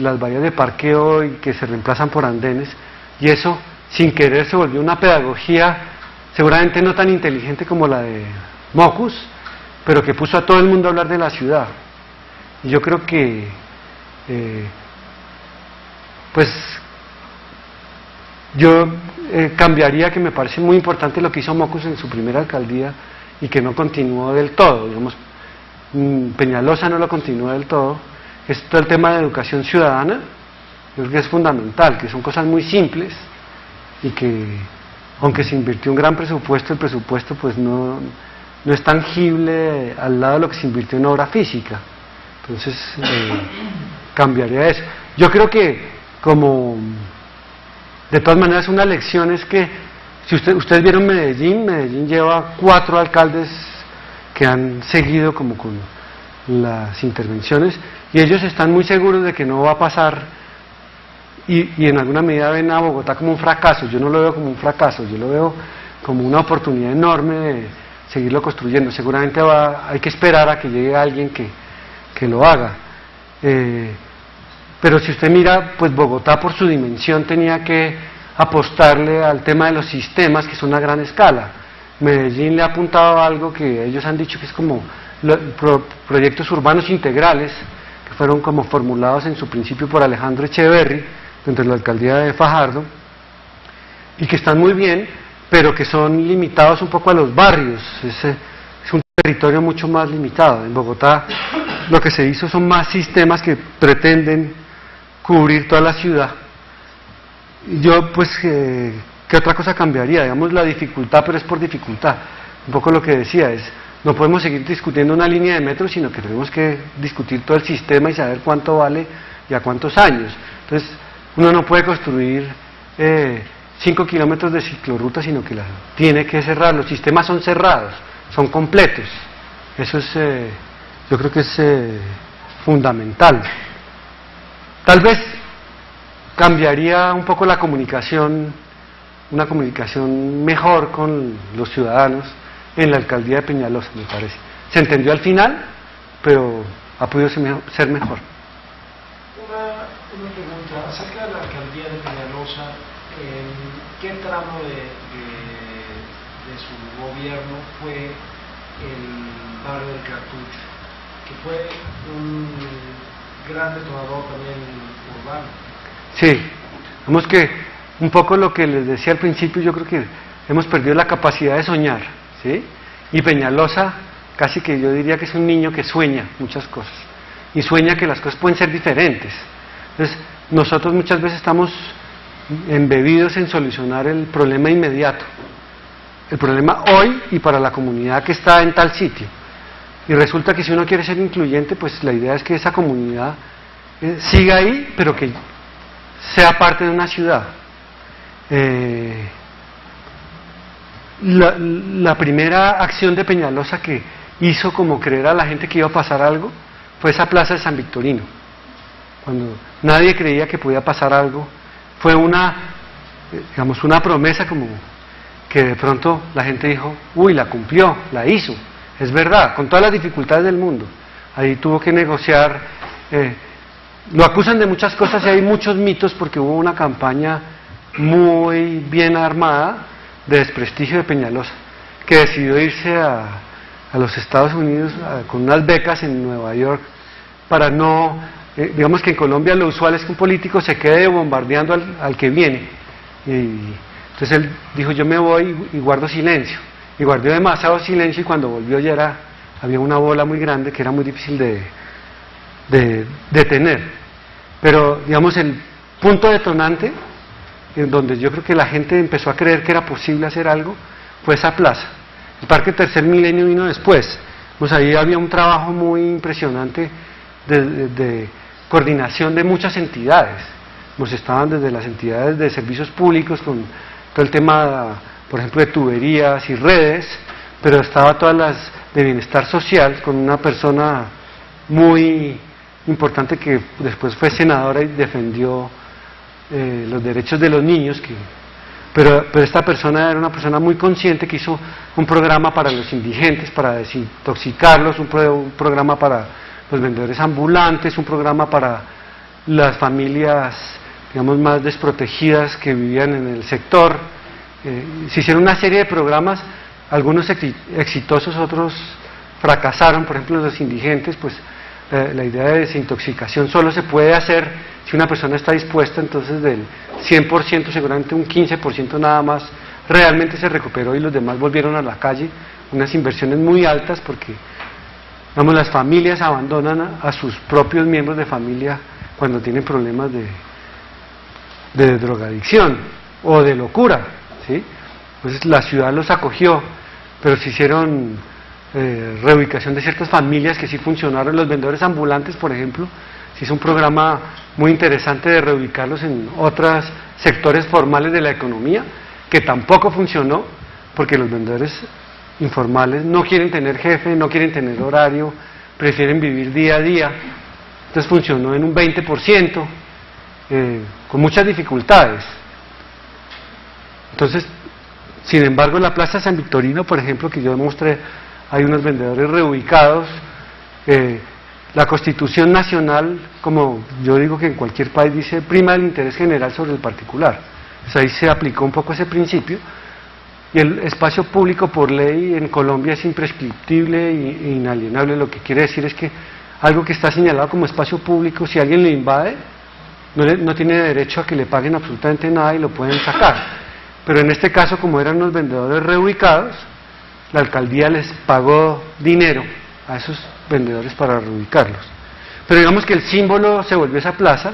las vallas de parqueo y que se reemplazan por andenes. Y eso, sin querer, se volvió una pedagogía seguramente no tan inteligente como la de Mocus, pero que puso a todo el mundo a hablar de la ciudad. Y yo creo que, eh, pues, yo eh, cambiaría que me parece muy importante lo que hizo Mocus en su primera alcaldía y que no continuó del todo. Digamos, mm, Peñalosa no lo continuó del todo. Es todo el tema de educación ciudadana, creo que es fundamental, que son cosas muy simples y que, aunque se invirtió un gran presupuesto, el presupuesto pues no, no es tangible al lado de lo que se invirtió en obra física. Entonces, eh, cambiaría eso. Yo creo que, como, de todas maneras, una lección es que, si usted, ustedes vieron Medellín, Medellín lleva cuatro alcaldes que han seguido como con las intervenciones y ellos están muy seguros de que no va a pasar y, y, en alguna medida ven a Bogotá como un fracaso. Yo no lo veo como un fracaso, yo lo veo como una oportunidad enorme de seguirlo construyendo. Seguramente va, hay que esperar a que llegue alguien que, que lo haga. Eh, pero si usted mira, pues Bogotá por su dimensión tenía que apostarle al tema de los sistemas, que son a gran escala. Medellín le ha apuntado algo que ellos han dicho que es como proyectos urbanos integrales, que fueron como formulados en su principio por Alejandro Echeverry, dentro de la alcaldía de Fajardo, y que están muy bien, pero que son limitados un poco a los barrios. Es, es un territorio mucho más limitado. En Bogotá lo que se hizo son más sistemas que pretenden cubrir toda la ciudad. Yo, pues, eh, ¿qué otra cosa cambiaría? Digamos la dificultad, pero es por dificultad. Un poco lo que decía es, no podemos seguir discutiendo una línea de metro, sino que tenemos que discutir todo el sistema y saber cuánto vale y a cuántos años. Entonces, uno no puede construir eh, cinco kilómetros de ciclorruta, sino que la tiene que cerrar. Los sistemas son cerrados, son completos. Eso es, eh, yo creo que es eh, fundamental. Tal vez cambiaría un poco la comunicación, una comunicación mejor con los ciudadanos en la alcaldía de Peñalosa, me parece. Se entendió al final, pero ha podido ser mejor. Una, una pregunta, acerca de la alcaldía de Peñalosa, ¿en qué tramo de, de, de su gobierno fue el barrio del Cartucho? Que fue un gran detonador también urbano. Sí, vemos que un poco lo que les decía al principio, yo creo que hemos perdido la capacidad de soñar, Y Peñalosa, casi que yo diría que es un niño que sueña muchas cosas, y sueña que las cosas pueden ser diferentes. Entonces, nosotros muchas veces estamos embebidos en solucionar el problema inmediato, el problema hoy y para la comunidad que está en tal sitio. Y resulta que si uno quiere ser incluyente, pues la idea es que esa comunidad eh, siga ahí, pero que sea parte de una ciudad. Eh, la, primera acción de Peñalosa que hizo como creer a la gente que iba a pasar algo fue esa plaza de San Victorino. Cuando nadie creía que podía pasar algo, fue una, eh, digamos, una promesa como que de pronto la gente dijo, uy, la cumplió, la hizo. Es verdad, con todas las dificultades del mundo. Ahí tuvo que negociar. Eh, lo acusan de muchas cosas y hay muchos mitos porque hubo una campaña muy bien armada de desprestigio de Peñalosa, que decidió irse a, a los Estados Unidos con unas becas en Nueva York para no, eh, digamos que en Colombia lo usual es que un político se quede bombardeando al, al que viene. Y, entonces él dijo, yo me voy y guardo silencio y guardó demasiado silencio y cuando volvió ya era, había una bola muy grande que era muy difícil de, de detener. Pero, digamos, el punto detonante, en donde yo creo que la gente empezó a creer que era posible hacer algo, fue esa plaza. El Parque Tercer Milenio vino después. Pues ahí había un trabajo muy impresionante de, de, coordinación de muchas entidades. se estaban desde las entidades de servicios públicos con todo el tema, por ejemplo, de tuberías y redes, pero estaba todas las de bienestar social con una persona muy importante que después fue senadora y defendió eh, los derechos de los niños, que, pero, pero esta persona era una persona muy consciente que hizo un programa para los indigentes, para desintoxicarlos, un, un programa para los vendedores ambulantes, un programa para las familias digamos, más desprotegidas que vivían en el sector. Eh, se hicieron una serie de programas, algunos exitosos, otros fracasaron, por ejemplo, los indigentes, pues eh, la idea de desintoxicación solo se puede hacer si una persona está dispuesta, entonces del 100% seguramente un 15% nada más realmente se recuperó y los demás volvieron a la calle, unas inversiones muy altas porque vamos, las familias abandonan a sus propios miembros de familia cuando tienen problemas de, de drogadicción o de locura. ¿sí? Pues la ciudad los acogió, pero se hicieron eh, reubicación de ciertas familias que sí funcionaron. Los vendedores ambulantes, por ejemplo, se hizo un programa muy interesante de reubicarlos en otros sectores formales de la economía, que tampoco funcionó, porque los vendedores informales no quieren tener jefe, no quieren tener horario, prefieren vivir día a día. Entonces funcionó en un 20%. Eh, con muchas dificultades. Entonces, sin embargo, en la Plaza San Victorino, por ejemplo, que yo mostré, hay unos vendedores reubicados. Eh, la Constitución Nacional, como yo digo que en cualquier país dice, prima el interés general sobre el particular. Ahí se aplicó un poco ese principio. Y el espacio público por ley en Colombia es imprescriptible e inalienable. Lo que quiere decir es que algo que está señalado como espacio público, si alguien lo invade, no, tiene derecho a que le paguen absolutamente nada y lo pueden sacar. Pero en este caso, como eran los vendedores reubicados, la alcaldía les pagó dinero a esos vendedores para reubicarlos. Pero digamos que el símbolo se volvió esa plaza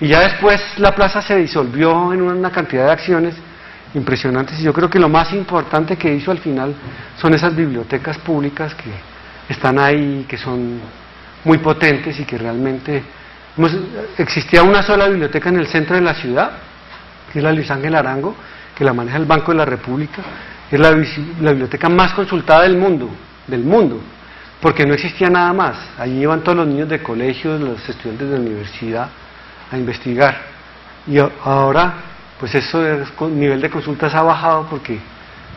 y ya después la plaza se disolvió en una cantidad de acciones impresionantes y yo creo que lo más importante que hizo al final son esas bibliotecas públicas que están ahí, que son muy potentes y que realmente existía una sola biblioteca en el centro de la ciudad, que es la Luis Ángel Arango, que la maneja el Banco de la República, es la, biblioteca más consultada del mundo, del mundo, porque no existía nada más. Allí iban todos los niños de colegio, los estudiantes de universidad a investigar. Y ahora, pues eso, el nivel de consultas ha bajado porque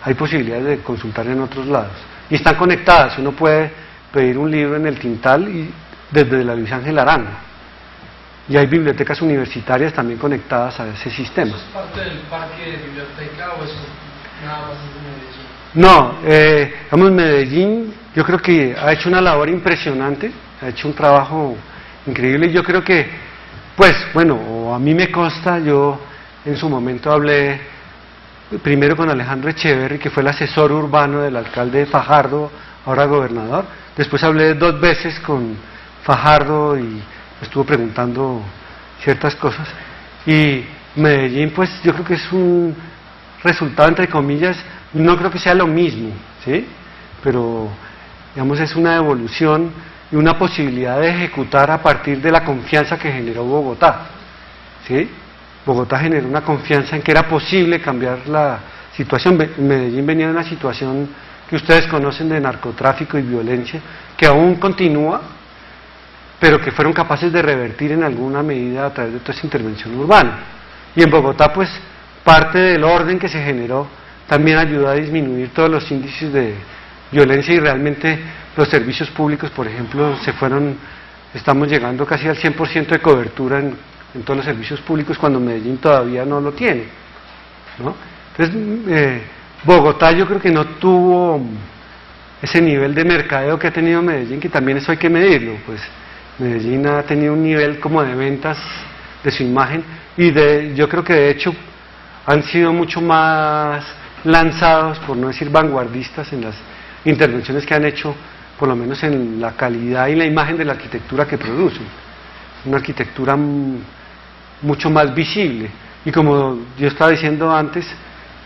hay posibilidades de consultar en otros lados. Y están conectadas, uno puede pedir un libro en el Tintal y desde la Luis Ángel Arango. Y hay bibliotecas universitarias también conectadas a ese sistema. ¿Es parte del parque de biblioteca o es nada más de Medellín? No, eh, digamos, Medellín. Yo creo que ha hecho una labor impresionante, ha hecho un trabajo increíble. Y yo creo que, pues, bueno, a mí me consta, yo en su momento hablé primero con Alejandro Echeverri, que fue el asesor urbano del alcalde Fajardo, ahora gobernador, después hablé dos veces con Fajardo y estuvo preguntando ciertas cosas. Y Medellín, pues yo creo que es un resultado, entre comillas, no creo que sea lo mismo, ¿sí? Pero, digamos, es una evolución y una posibilidad de ejecutar a partir de la confianza que generó Bogotá, ¿sí? Bogotá generó una confianza en que era posible cambiar la situación. Medellín venía de una situación que ustedes conocen de narcotráfico y violencia, que aún continúa, pero que fueron capaces de revertir en alguna medida a través de toda esa intervención urbana. Y en Bogotá, pues, parte del orden que se generó también ayudó a disminuir todos los índices de violencia y realmente los servicios públicos, por ejemplo, se fueron, estamos llegando casi al 100% de cobertura en, todos los servicios públicos cuando Medellín todavía no lo tiene. Entonces, eh, Bogotá yo creo que no tuvo ese nivel de mercadeo que ha tenido Medellín, que también eso hay que medirlo, pues Medellín ha tenido un nivel como de ventas de su imagen y de, yo creo que de hecho han sido mucho más lanzados, por no decir vanguardistas, en las intervenciones que han hecho, por lo menos en la calidad y la imagen de la arquitectura que producen. Una arquitectura mucho más visible. Y como yo estaba diciendo antes,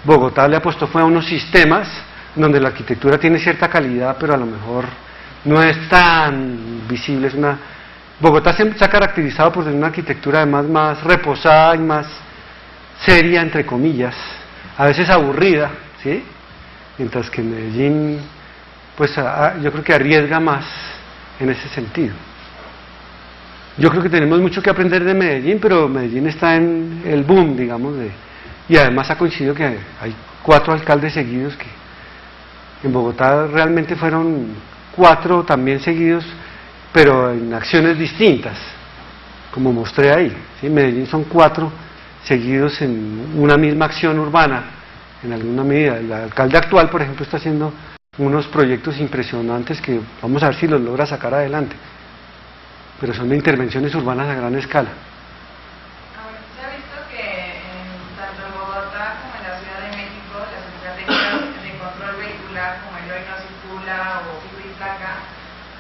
Bogotá le apostó fue a unos sistemas donde la arquitectura tiene cierta calidad, pero a lo mejor no es tan visible, es una Bogotá se, ha caracterizado por tener una arquitectura además más reposada y más seria, entre comillas, a veces aburrida, ¿sí? Mientras que Medellín, pues yo creo que arriesga más en ese sentido. Yo creo que tenemos mucho que aprender de Medellín, pero Medellín está en el boom, digamos, de, y además ha coincidido que hay cuatro alcaldes seguidos que en Bogotá realmente fueron cuatro también seguidos, pero en acciones distintas, como mostré ahí. ¿sí? Medellín son cuatro seguidos en una misma acción urbana, en alguna medida. El alcalde actual, por ejemplo, está haciendo unos proyectos impresionantes que vamos a ver si los logra sacar adelante pero son de intervenciones urbanas a gran escala.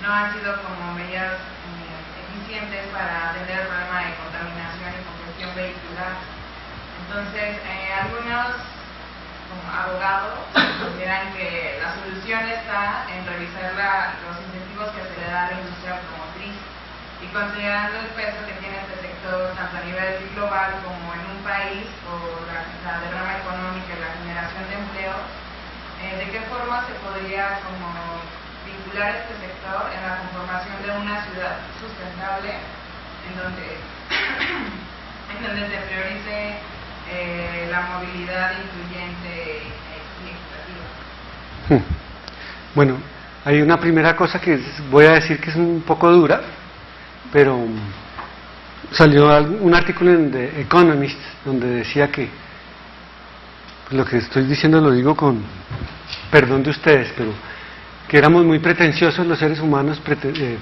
No han sido como medidas eh, eficientes para atender el problema de vehicular. Entonces, eh, algunos como abogados consideran que la solución está en revisar los incentivos que se le da a la industria automotriz y considerando el peso que tiene este sector tanto a nivel global como en un país por la, derrama económica y la generación de empleo, eh, ¿de qué forma se podría como vincular este sector en la conformación de una ciudad sustentable en donde, en donde se priorice eh, la movilidad incluyente y equitativa? Hmm. Bueno, hay una primera cosa que voy a decir que es un poco dura, pero salió un artículo en The Economist donde decía que lo que estoy diciendo lo digo con perdón de ustedes, pero que éramos muy pretenciosos los seres humanos eh,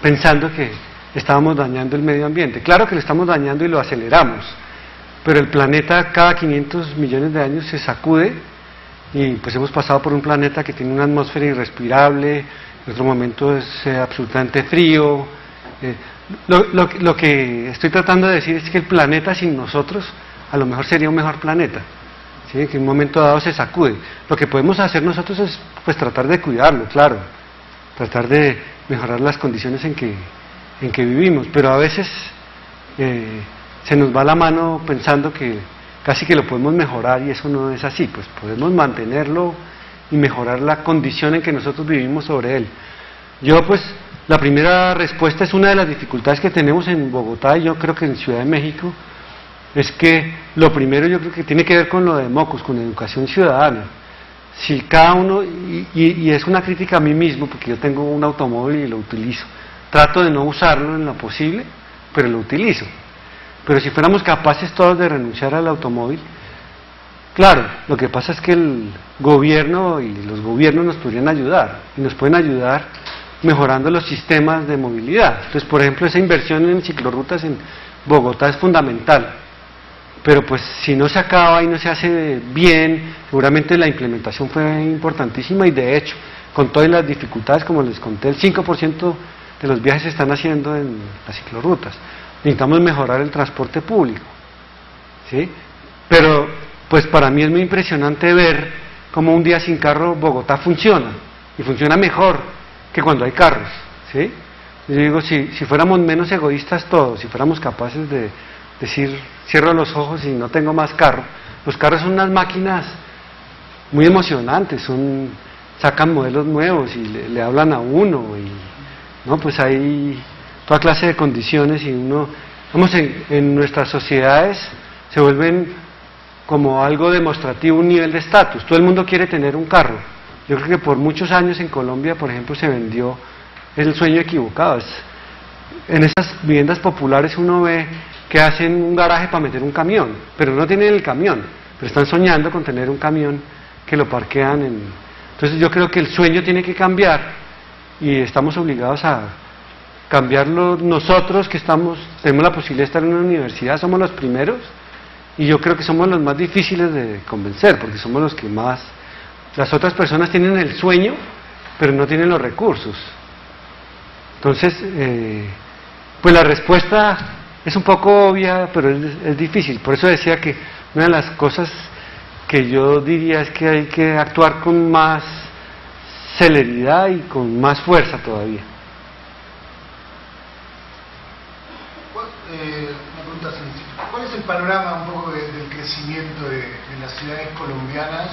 pensando que estábamos dañando el medio ambiente. Claro que lo estamos dañando y lo aceleramos, pero el planeta cada 500 millones de años se sacude y pues hemos pasado por un planeta que tiene una atmósfera irrespirable, en otro momento es eh, absolutamente frío, eh, lo, que estoy tratando de decir es que el planeta sin nosotros a lo mejor sería un mejor planeta, que en un momento dado se sacude. Lo que podemos hacer nosotros es pues tratar de cuidarlo, claro, tratar de mejorar las condiciones en que, en que vivimos, pero a veces eh, se nos va la mano pensando que casi que lo podemos mejorar y eso no es así, pues podemos mantenerlo y mejorar la condición en que nosotros vivimos sobre él. Yo pues la primera respuesta es una de las dificultades que tenemos en Bogotá y yo creo que en Ciudad de México, es que lo primero yo creo que tiene que ver con lo de Mocos, con educación ciudadana. Si cada uno, y, es una crítica a mí mismo, porque yo tengo un automóvil y lo utilizo, trato de no usarlo en lo posible, pero lo utilizo. Pero si fuéramos capaces todos de renunciar al automóvil, claro, lo que pasa es que el gobierno y los gobiernos nos podrían ayudar, y nos pueden ayudar mejorando los sistemas de movilidad. Entonces, por ejemplo, esa inversión en ciclorrutas en Bogotá es fundamental, pero pues si no se acaba y no se hace bien, seguramente la implementación fue importantísima y de hecho, con todas las dificultades, como les conté, el 5% de los viajes se están haciendo en las ciclorrutas. Necesitamos mejorar el transporte público. ¿sí? Pero pues para mí es muy impresionante ver cómo un día sin carro Bogotá funciona y funciona mejor que cuando hay carros. ¿sí? Yo digo, si, si fuéramos menos egoístas todos, si fuéramos capaces de decir, cierro los ojos y no tengo más carro, los carros son unas máquinas muy emocionantes, son, sacan modelos nuevos y le, hablan a uno y no pues hay toda clase de condiciones y uno vamos en, en nuestras sociedades se vuelven como algo demostrativo un nivel de estatus. Todo el mundo quiere tener un carro. Yo creo que por muchos años en Colombia, por ejemplo, se vendió el sueño equivocado. En esas viviendas populares uno ve que hacen un garaje para meter un camión, pero no tienen el camión, pero están soñando con tener un camión que lo parquean en... Entonces yo creo que el sueño tiene que cambiar y estamos obligados a cambiarlo nosotros que estamos, tenemos la posibilidad de estar en una universidad, somos los primeros y yo creo que somos los más difíciles de convencer porque somos los que más las otras personas tienen el sueño, pero no tienen los recursos. Entonces, eh, pues la respuesta es un poco obvia, pero es, difícil. Por eso decía que una de las cosas que yo diría es que hay que actuar con más celeridad y con más fuerza todavía. eh, una pregunta sencilla. ¿Cuál es el panorama un poco del crecimiento de, las ciudades colombianas,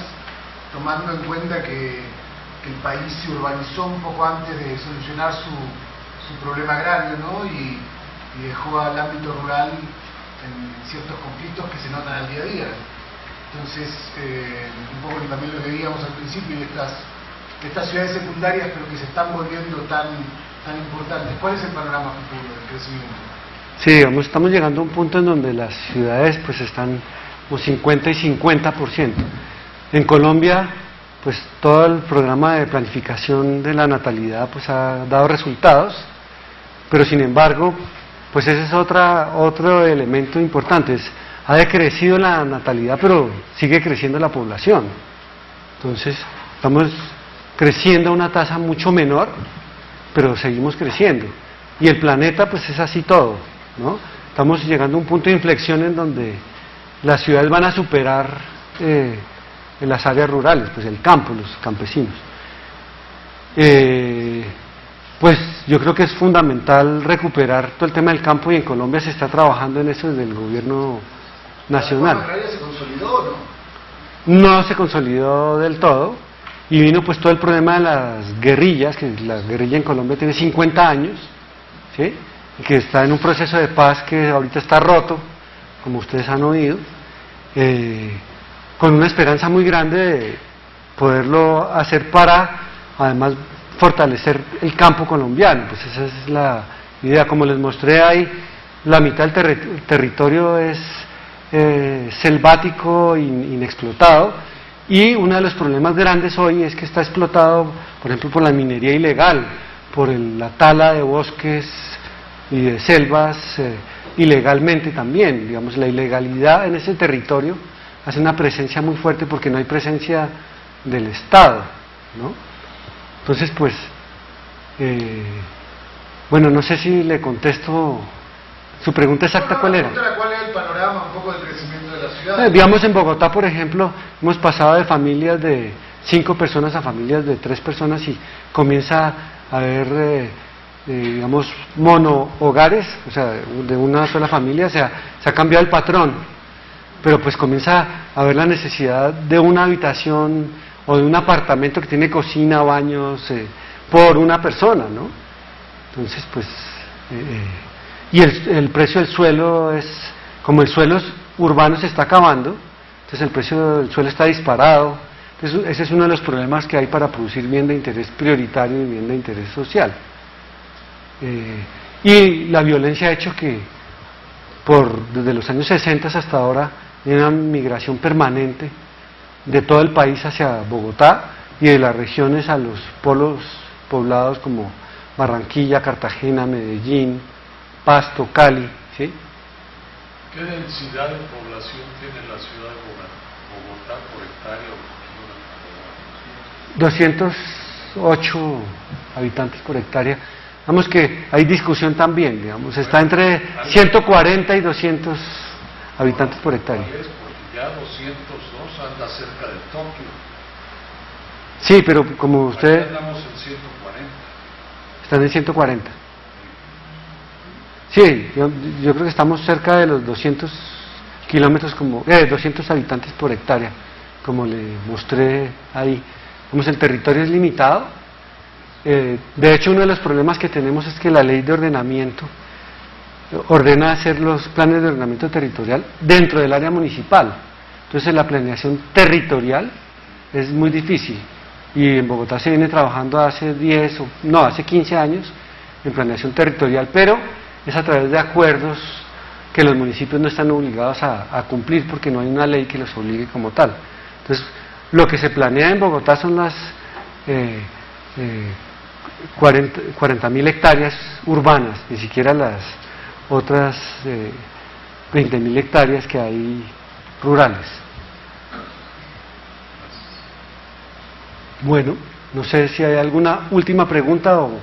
tomando en cuenta que, el país se urbanizó un poco antes de solucionar su, su problema agrario ¿no? y, dejó al ámbito rural en ciertos conflictos que se notan al día a día? Entonces, eh, un poco también lo que veíamos al principio de estas, estas ciudades secundarias, pero que se están volviendo tan, tan importantes. ¿Cuál es el panorama futuro del crecimiento? Sí, digamos, estamos llegando a un punto en donde las ciudades pues están como 50 y 50%. En Colombia, pues todo el programa de planificación de la natalidad pues ha dado resultados, pero sin embargo, pues ese es otra, otro elemento importante. Es, ha decrecido la natalidad, pero sigue creciendo la población. Entonces, estamos creciendo a una tasa mucho menor, pero seguimos creciendo. Y el planeta, pues es así todo, ¿no? Estamos llegando a un punto de inflexión en donde las ciudades van a superar eh, en las áreas rurales, pues el campo, los campesinos. Eh, pues yo creo que es fundamental recuperar todo el tema del campo y en Colombia se está trabajando en eso desde el gobierno nacional. se consolidó no? No se consolidó del todo y vino pues todo el problema de las guerrillas, que la guerrilla en Colombia tiene 50 años, ¿sí? y que está en un proceso de paz que ahorita está roto, como ustedes han oído, eh, con una esperanza muy grande de poderlo hacer para, además, fortalecer el campo colombiano. Pues esa es la idea. Como les mostré ahí, la mitad del territorio es eh, selvático, inexplotado, y uno de los problemas grandes hoy es que está explotado, por ejemplo, por la minería ilegal, por la tala de bosques y de selvas eh, ilegalmente también. Digamos, la ilegalidad en ese territorio hace una presencia muy fuerte porque no hay presencia del Estado. ¿no? Entonces, pues, eh, bueno, no sé si le contesto su pregunta exacta, ¿cuál era? ¿Cuál es el panorama un poco del crecimiento de la ciudad? Eh, digamos, en Bogotá, por ejemplo, hemos pasado de familias de cinco personas a familias de tres personas y comienza a haber, eh, eh, digamos, mono hogares, o sea, de una sola familia, o sea, se ha cambiado el patrón, pero pues comienza a haber la necesidad de una habitación o de un apartamento que tiene cocina, baños, por una persona, ¿no? Entonces, pues... Y el, precio del suelo es, como el suelo urbano se está acabando, entonces el precio del suelo está disparado. Entonces ese es uno de los problemas que hay para producir bien de interés prioritario y bien de interés social. Eh, y la violencia ha hecho que por, desde los años 60 hasta ahora hay una migración permanente de todo el país hacia Bogotá y de las regiones a los polos poblados como Barranquilla, Cartagena, Medellín, Pasto, Cali. ¿sí? ¿Qué densidad de población tiene la ciudad de Bogotá por hectárea? 208 habitantes por hectárea. Vamos que hay discusión también, digamos, está entre 140 y 200 habitantes por hectárea. Porque ya 202 anda cerca de Tokio. Sí, pero como usted... Estamos en 140. Están en 140. Sí, yo, creo que estamos cerca de los 200 kilómetros, como, eh, 200 habitantes por hectárea, como le mostré ahí. Como el territorio es limitado. Eh, de hecho, uno de los problemas que tenemos es que la ley de ordenamiento ordena hacer los planes de ordenamiento territorial dentro del área municipal. Entonces, la planeación territorial es muy difícil. Y en Bogotá se viene trabajando hace 10 o no, hace 15 años en planeación territorial, pero es a través de acuerdos que los municipios no están obligados a, cumplir porque no hay una ley que los obligue como tal. Entonces, lo que se planea en Bogotá son las eh, 40 eh, mil hectáreas urbanas, ni siquiera las otras eh, 20 mil hectáreas que hay rurales. Bueno, no sé si hay alguna última pregunta o...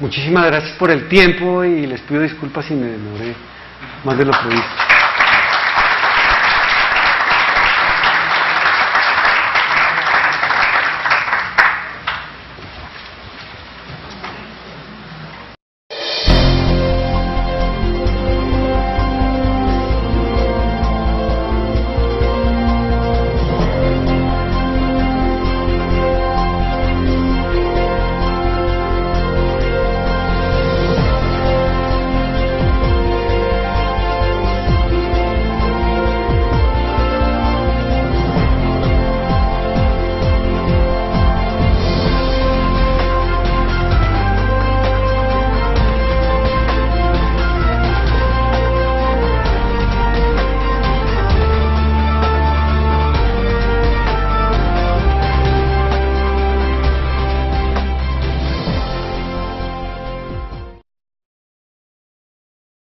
Muchísimas gracias por el tiempo y les pido disculpas si me demoré más de lo previsto.